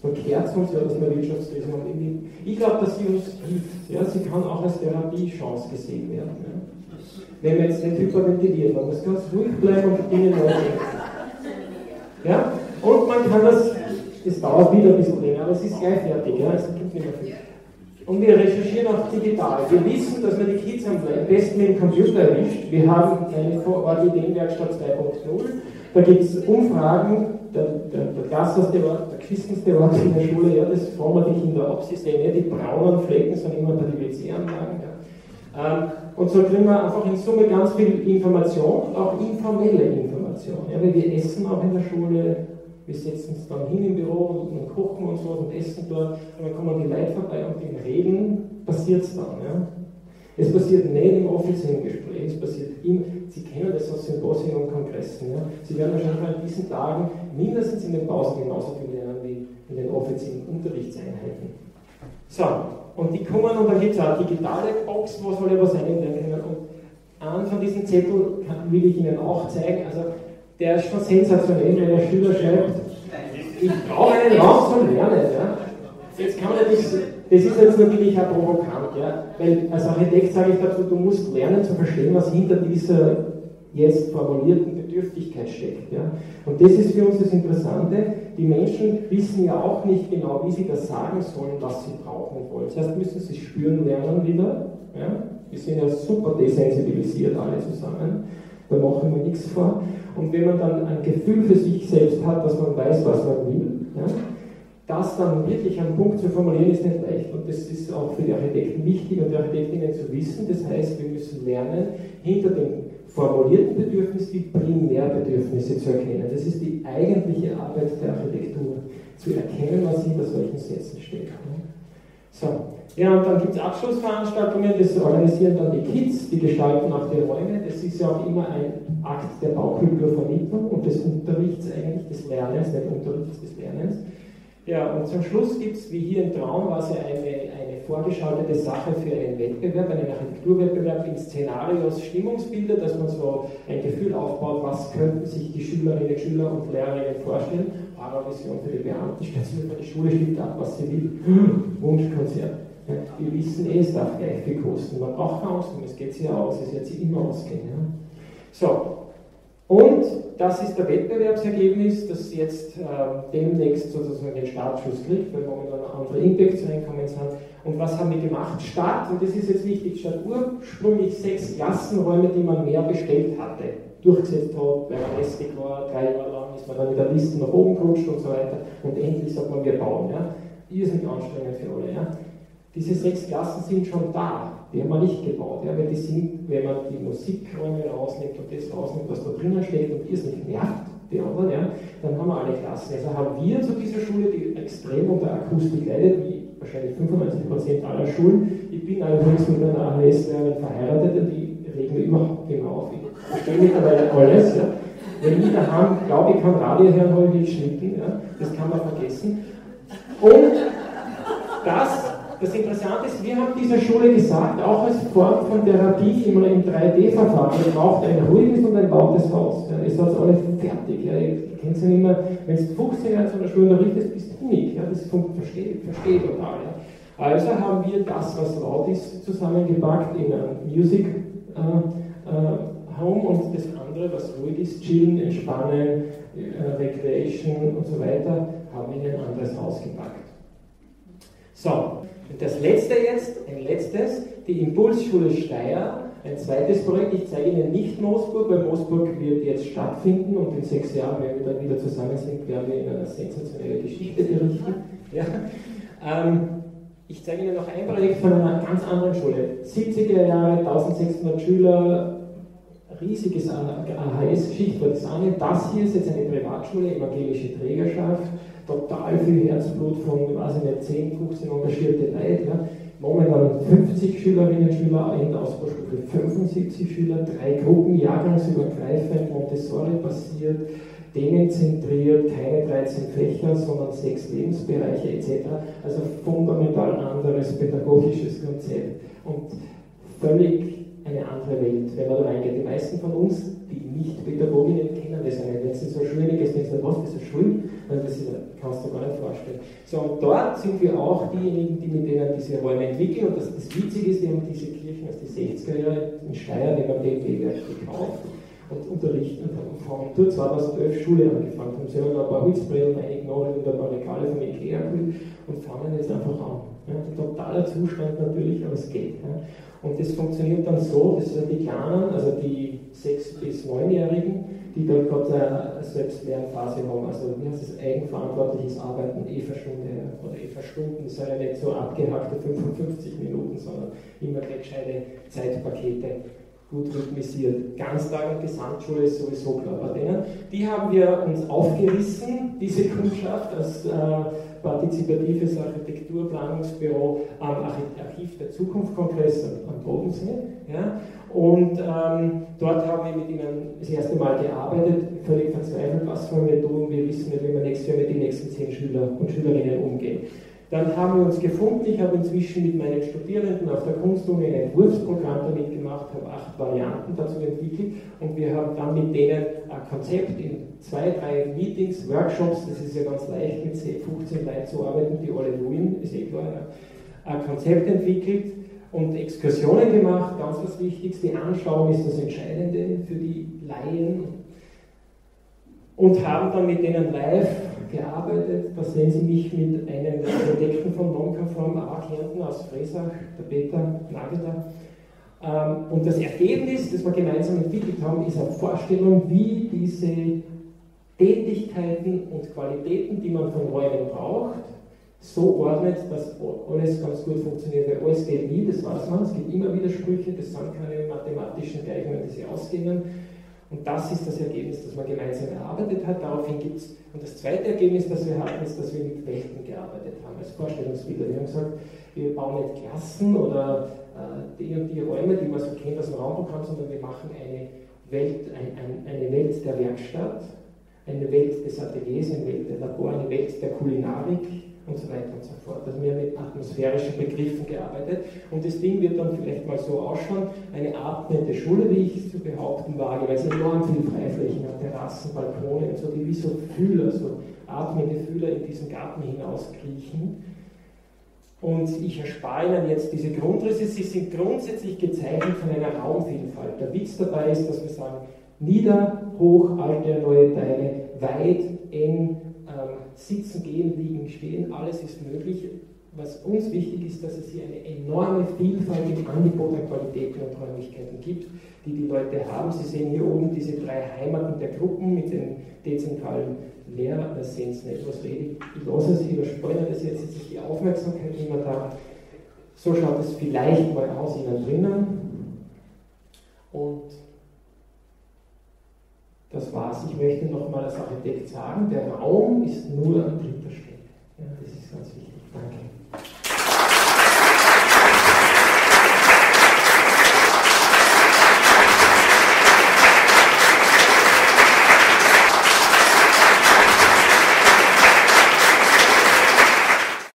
Verkehrt uns ja, dass wir Wirtschaftskrise haben. Ich glaube, dass sie uns hilft. Ja? Sie kann auch als Therapiechance gesehen werden. Ja? Wenn man jetzt nicht hyperventiliert, man muss ganz ruhig bleiben und Dinge neu Ja? Und man kann das, das dauert wieder ein bisschen länger, aber es ist gleich fertig. Ja? Es gibt nicht mehr viel. Und wir recherchieren auch digital. Wir wissen, dass wir die Kids am besten mit dem Computer erwischt. Wir haben eine Vor-Ort-Ideenwerkstatt 2.0. Da gibt es Umfragen, der, der, der Gasthaussteward, der Christensteward in der Schule, ja, das fragen wir die Kinder ab. Sie sehen ja, die braunen Flecken sind immer bei den WC-Anlagen. Ja. Ähm, und so kriegen wir einfach in Summe ganz viel Information, auch informelle Information. Ja, weil wir essen auch in der Schule, wir setzen uns dann hin im Büro und, kochen und so und essen dort und dann kommen die Leute vorbei und im Reden passiert es dann. Ja. Es passiert nicht im offiziellen Gespräch, es passiert im, Sie kennen das aus Symposien und Kongressen. Ja. Sie werden wahrscheinlich an diesen Tagen mindestens in den Pausen genauso viel lernen wie in den offiziellen Unterrichtseinheiten. So, und die kommen und dann gibt es eine digitale Box, wo soll ich was einblenden können. Und einen von diesen Zetteln will ich Ihnen auch zeigen. Also der ist schon sensationell, wenn der Schüler schreibt, ich brauche einen Raum zum Lernen. Ja. Jetzt kann man das, das ist jetzt natürlich auch provokant, ja, weil als Architekt sage ich dazu, du musst lernen zu verstehen, was hinter dieser jetzt formulierten Bedürftigkeit steckt. Ja. Und das ist für uns das Interessante. Die Menschen wissen ja auch nicht genau, wie sie das sagen sollen, was sie brauchen wollen. Das heißt, müssen sie spüren lernen wieder. Ja. Wir sind ja super desensibilisiert alle zusammen. Da machen wir nichts vor. Und wenn man dann ein Gefühl für sich selbst hat, dass man weiß, was man will, ja, das dann wirklich am Punkt zu formulieren, ist nicht leicht. Und das ist auch für die Architekten wichtig und die Architektinnen zu wissen. Das heißt, wir müssen lernen, hinter dem formulierten Bedürfnis die Primärbedürfnisse zu erkennen. Das ist die eigentliche Arbeit der Architektur, zu erkennen, was hinter solchen Sätzen steckt. So, ja, und dann gibt es Abschlussveranstaltungen, das organisieren dann die Kids, die gestalten auch die Räume. Das ist ja auch immer ein Akt der Baukulturvermittlung und des Unterrichts eigentlich, des Lernens, nicht Unterrichts, des Lernens. Ja, und zum Schluss gibt es, wie hier im Traum, ja eine, eine vorgeschaltete Sache für einen Wettbewerb, einen Architekturwettbewerb in Szenarios, Stimmungsbilder, dass man so ein Gefühl aufbaut, was könnten sich die Schülerinnen, Schüler und Lehrerinnen vorstellen. Horrorvision für die Beamten, stellt sich die Schule stimmt ab, was sie will. Wunschkonzert. Wir wissen eh, es darf gleich viel kosten. Man braucht keine Angst, es geht sich ja aus, es wird sich immer ausgehen. Ja? So, und das ist der Wettbewerbsergebnis, das jetzt äh, demnächst sozusagen den Startschuss kriegt, weil momentan andere Impacts reinkommen sind. Und was haben wir gemacht? Start, und das ist jetzt wichtig, statt ursprünglich sechs Klassenräume, die man mehr bestellt hatte, durchgesetzt hat, weil man lästig war, drei Jahre lang ist man dann mit der Liste nach oben gerutscht und so weiter. Und endlich sagt man, wir bauen. Ja? Irrsinnig anstrengend für alle. Ja? Diese sechs Klassen sind schon da, die haben wir nicht gebaut, ja, weil die sind, wenn man die Musikräume rausnimmt und das rausnimmt, was da drinnen steht und ihr es nicht nervt, die anderen, ja, dann haben wir alle Klassen. Also haben wir zu dieser Schule, die extrem unter Akustik leidet, wie wahrscheinlich 95% aller Schulen. Ich bin allerdings mit einer AHS-Lehrerin verheiratet und die regen mir überhaupt nicht mehr auf. Ich verstehe mittlerweile alles. Ja. Wenn ich daheim glaube, ich kann Radio hören, habe ich geschnitten, ja. das kann man vergessen. Und das das Interessante ist, wir haben dieser Schule gesagt, auch als Form von Therapie immer im 3D-Verfahren, ihr braucht ein ruhiges und ein lautes Haus. Ja, ihr seid alle fertig. Ja, ihr kennt es ja nicht mehr, wenn du 15 Jahre zu einer Schule unterrichtest, bist du nicht. Ja, das verstehe versteh total. Ja. Also haben wir das, was laut ist, zusammengepackt in ein Music äh, äh, Home und das andere, was ruhig ist, chillen, entspannen, äh, Recreation und so weiter, haben wir in ein anderes Haus gepackt. So, das letzte jetzt, ein letztes, die Impulsschule Steyr, ein zweites Projekt. Ich zeige Ihnen nicht Moosburg, weil Moosburg wird jetzt stattfinden und in sechs Jahren, wenn wir dann wieder zusammen sind, werden wir Ihnen eine sensationelle Geschichte berichten. Ja. Ähm, ich zeige Ihnen noch ein Projekt von einer ganz anderen Schule. 70er Jahre, 1600 Schüler, riesiges AHS-Geschichte war das. Das hier ist jetzt eine Privatschule, evangelische Trägerschaft total viel Herzblut von, weiß ich nicht, 10, 15 engagierte Leute. Ja. Momentan 50 Schülerinnen und Schüler, in der Ausbaustufe 75 Schüler, drei Gruppen, jahrgangsübergreifend, Montessori basiert, themenzentriert, keine 13 Fächer, sondern sechs Lebensbereiche etc. Also fundamental anderes pädagogisches Konzept. Und völlig eine andere Welt, wenn man da reingeht. Die meisten von uns, die nicht Pädagoginnen kennen das nicht. Wenn sie so Schulen gehst, denkst du, was, ist eine Schule? Das kannst du gar nicht vorstellen. So, und dort sind wir auch diejenigen, die mit denen diese Räume entwickeln. Und das, das Witzige ist, die haben diese Kirchen aus den 60er Jahren in Steyr neben dem BMW-Werk gekauft und unterrichten von, von 2011 Schule angefangen haben. Sie haben ein paar Holzbrillen eingenommen und ein paar Regale von Ikea und fangen jetzt einfach an. Ja, ein totaler Zustand natürlich, aber es geht. Ja. Und das funktioniert dann so, das sind die Kleinen, also die 6- bis 9-Jährigen, die dort gerade eine Selbstlernphase haben, also wie heißt es, eigenverantwortliches Arbeiten, EVA-Stunde oder EVA-Stunden, das sind ja nicht so abgehackte 55 Minuten, sondern immer gleich gescheite Zeitpakete gut rhythmisiert. Ganztag und Gesamtschule ist sowieso klar bei denen. Die haben wir uns aufgerissen, diese Kundschaft, als äh, partizipatives Architekturplanungsbüro am Archiv der Zukunft-Kongress am Bodensee. Ja. Und ähm, dort haben wir mit ihnen das erste Mal gearbeitet, völlig verzweifelt, was wollen wir tun, wir wissen nicht, wie wir nächstes Jahr mit den nächsten zehn Schüler und Schülerinnen umgehen. Dann haben wir uns gefunden, ich habe inzwischen mit meinen Studierenden auf der Kunstuni ein Entwurfsprogramm damit gemacht, habe acht Varianten dazu entwickelt und wir haben dann mit denen ein Konzept in zwei, drei Meetings, Workshops, das ist ja ganz leicht mit 15 Leuten zu arbeiten, die alle wollen, ist eh klar, ein Konzept entwickelt und Exkursionen gemacht, ganz was Wichtigste, Anschauung ist das Entscheidende für die Laien und haben dann mit denen live gearbeitet. Da sehen Sie mich mit einem Architekten von Nonconform A Kärnten aus Fresach, der Peter Nageler. Ähm, und das Ergebnis, das wir gemeinsam entwickelt haben, ist eine Vorstellung, wie diese Tätigkeiten und Qualitäten, die man von Räumen braucht, so ordnet, dass alles ganz gut funktioniert. Weil alles geht nie, das weiß man, es gibt immer Widersprüche, das sind keine mathematischen Gleichungen, die sie ausgehen. Und das ist das Ergebnis, das man gemeinsam erarbeitet hat. Daraufhin gibt es, und das zweite Ergebnis, das wir hatten, ist, dass wir mit Welten gearbeitet haben, als Vorstellungsbilder. Wir haben gesagt, wir bauen nicht Klassen oder äh, die und die Räume, die man so kennt aus dem Raumprogramm, sondern wir machen eine Welt, ein, ein, eine Welt der Werkstatt, eine Welt des Ateliers, eine Welt der Labor, eine Welt der Kulinarik, und so weiter und so fort. Also wir haben mit atmosphärischen Begriffen gearbeitet und das Ding wird dann vielleicht mal so ausschauen, eine atmende Schule, wie ich es zu behaupten wage, weil es enorm viele Freiflächen hat, Terrassen, Balkone und so, die wie so Fühler, so atmende Fühler in diesen Garten hinauskriechen. Und ich erspare Ihnen jetzt diese Grundrisse. Sie sind grundsätzlich gezeichnet von einer Raumvielfalt. Der Witz dabei ist, dass wir sagen, nieder, hoch, alte, neue Teile, weit, eng, sitzen, gehen, liegen, stehen, alles ist möglich. Was uns wichtig ist, dass es hier eine enorme Vielfalt im Angebot an Qualitäten und Räumlichkeiten gibt, die die Leute haben. Sie sehen hier oben diese drei Heimaten der Gruppen mit den dezentralen Lehrern. Das sehen Sie nicht, was rede ich. Ich lasse das jetzt, jetzt ist die Aufmerksamkeit immer da. So schaut es vielleicht mal aus Ihnen drinnen. Und das war's. Ich möchte nochmal als Architekt sagen, der Raum ist nur an dritter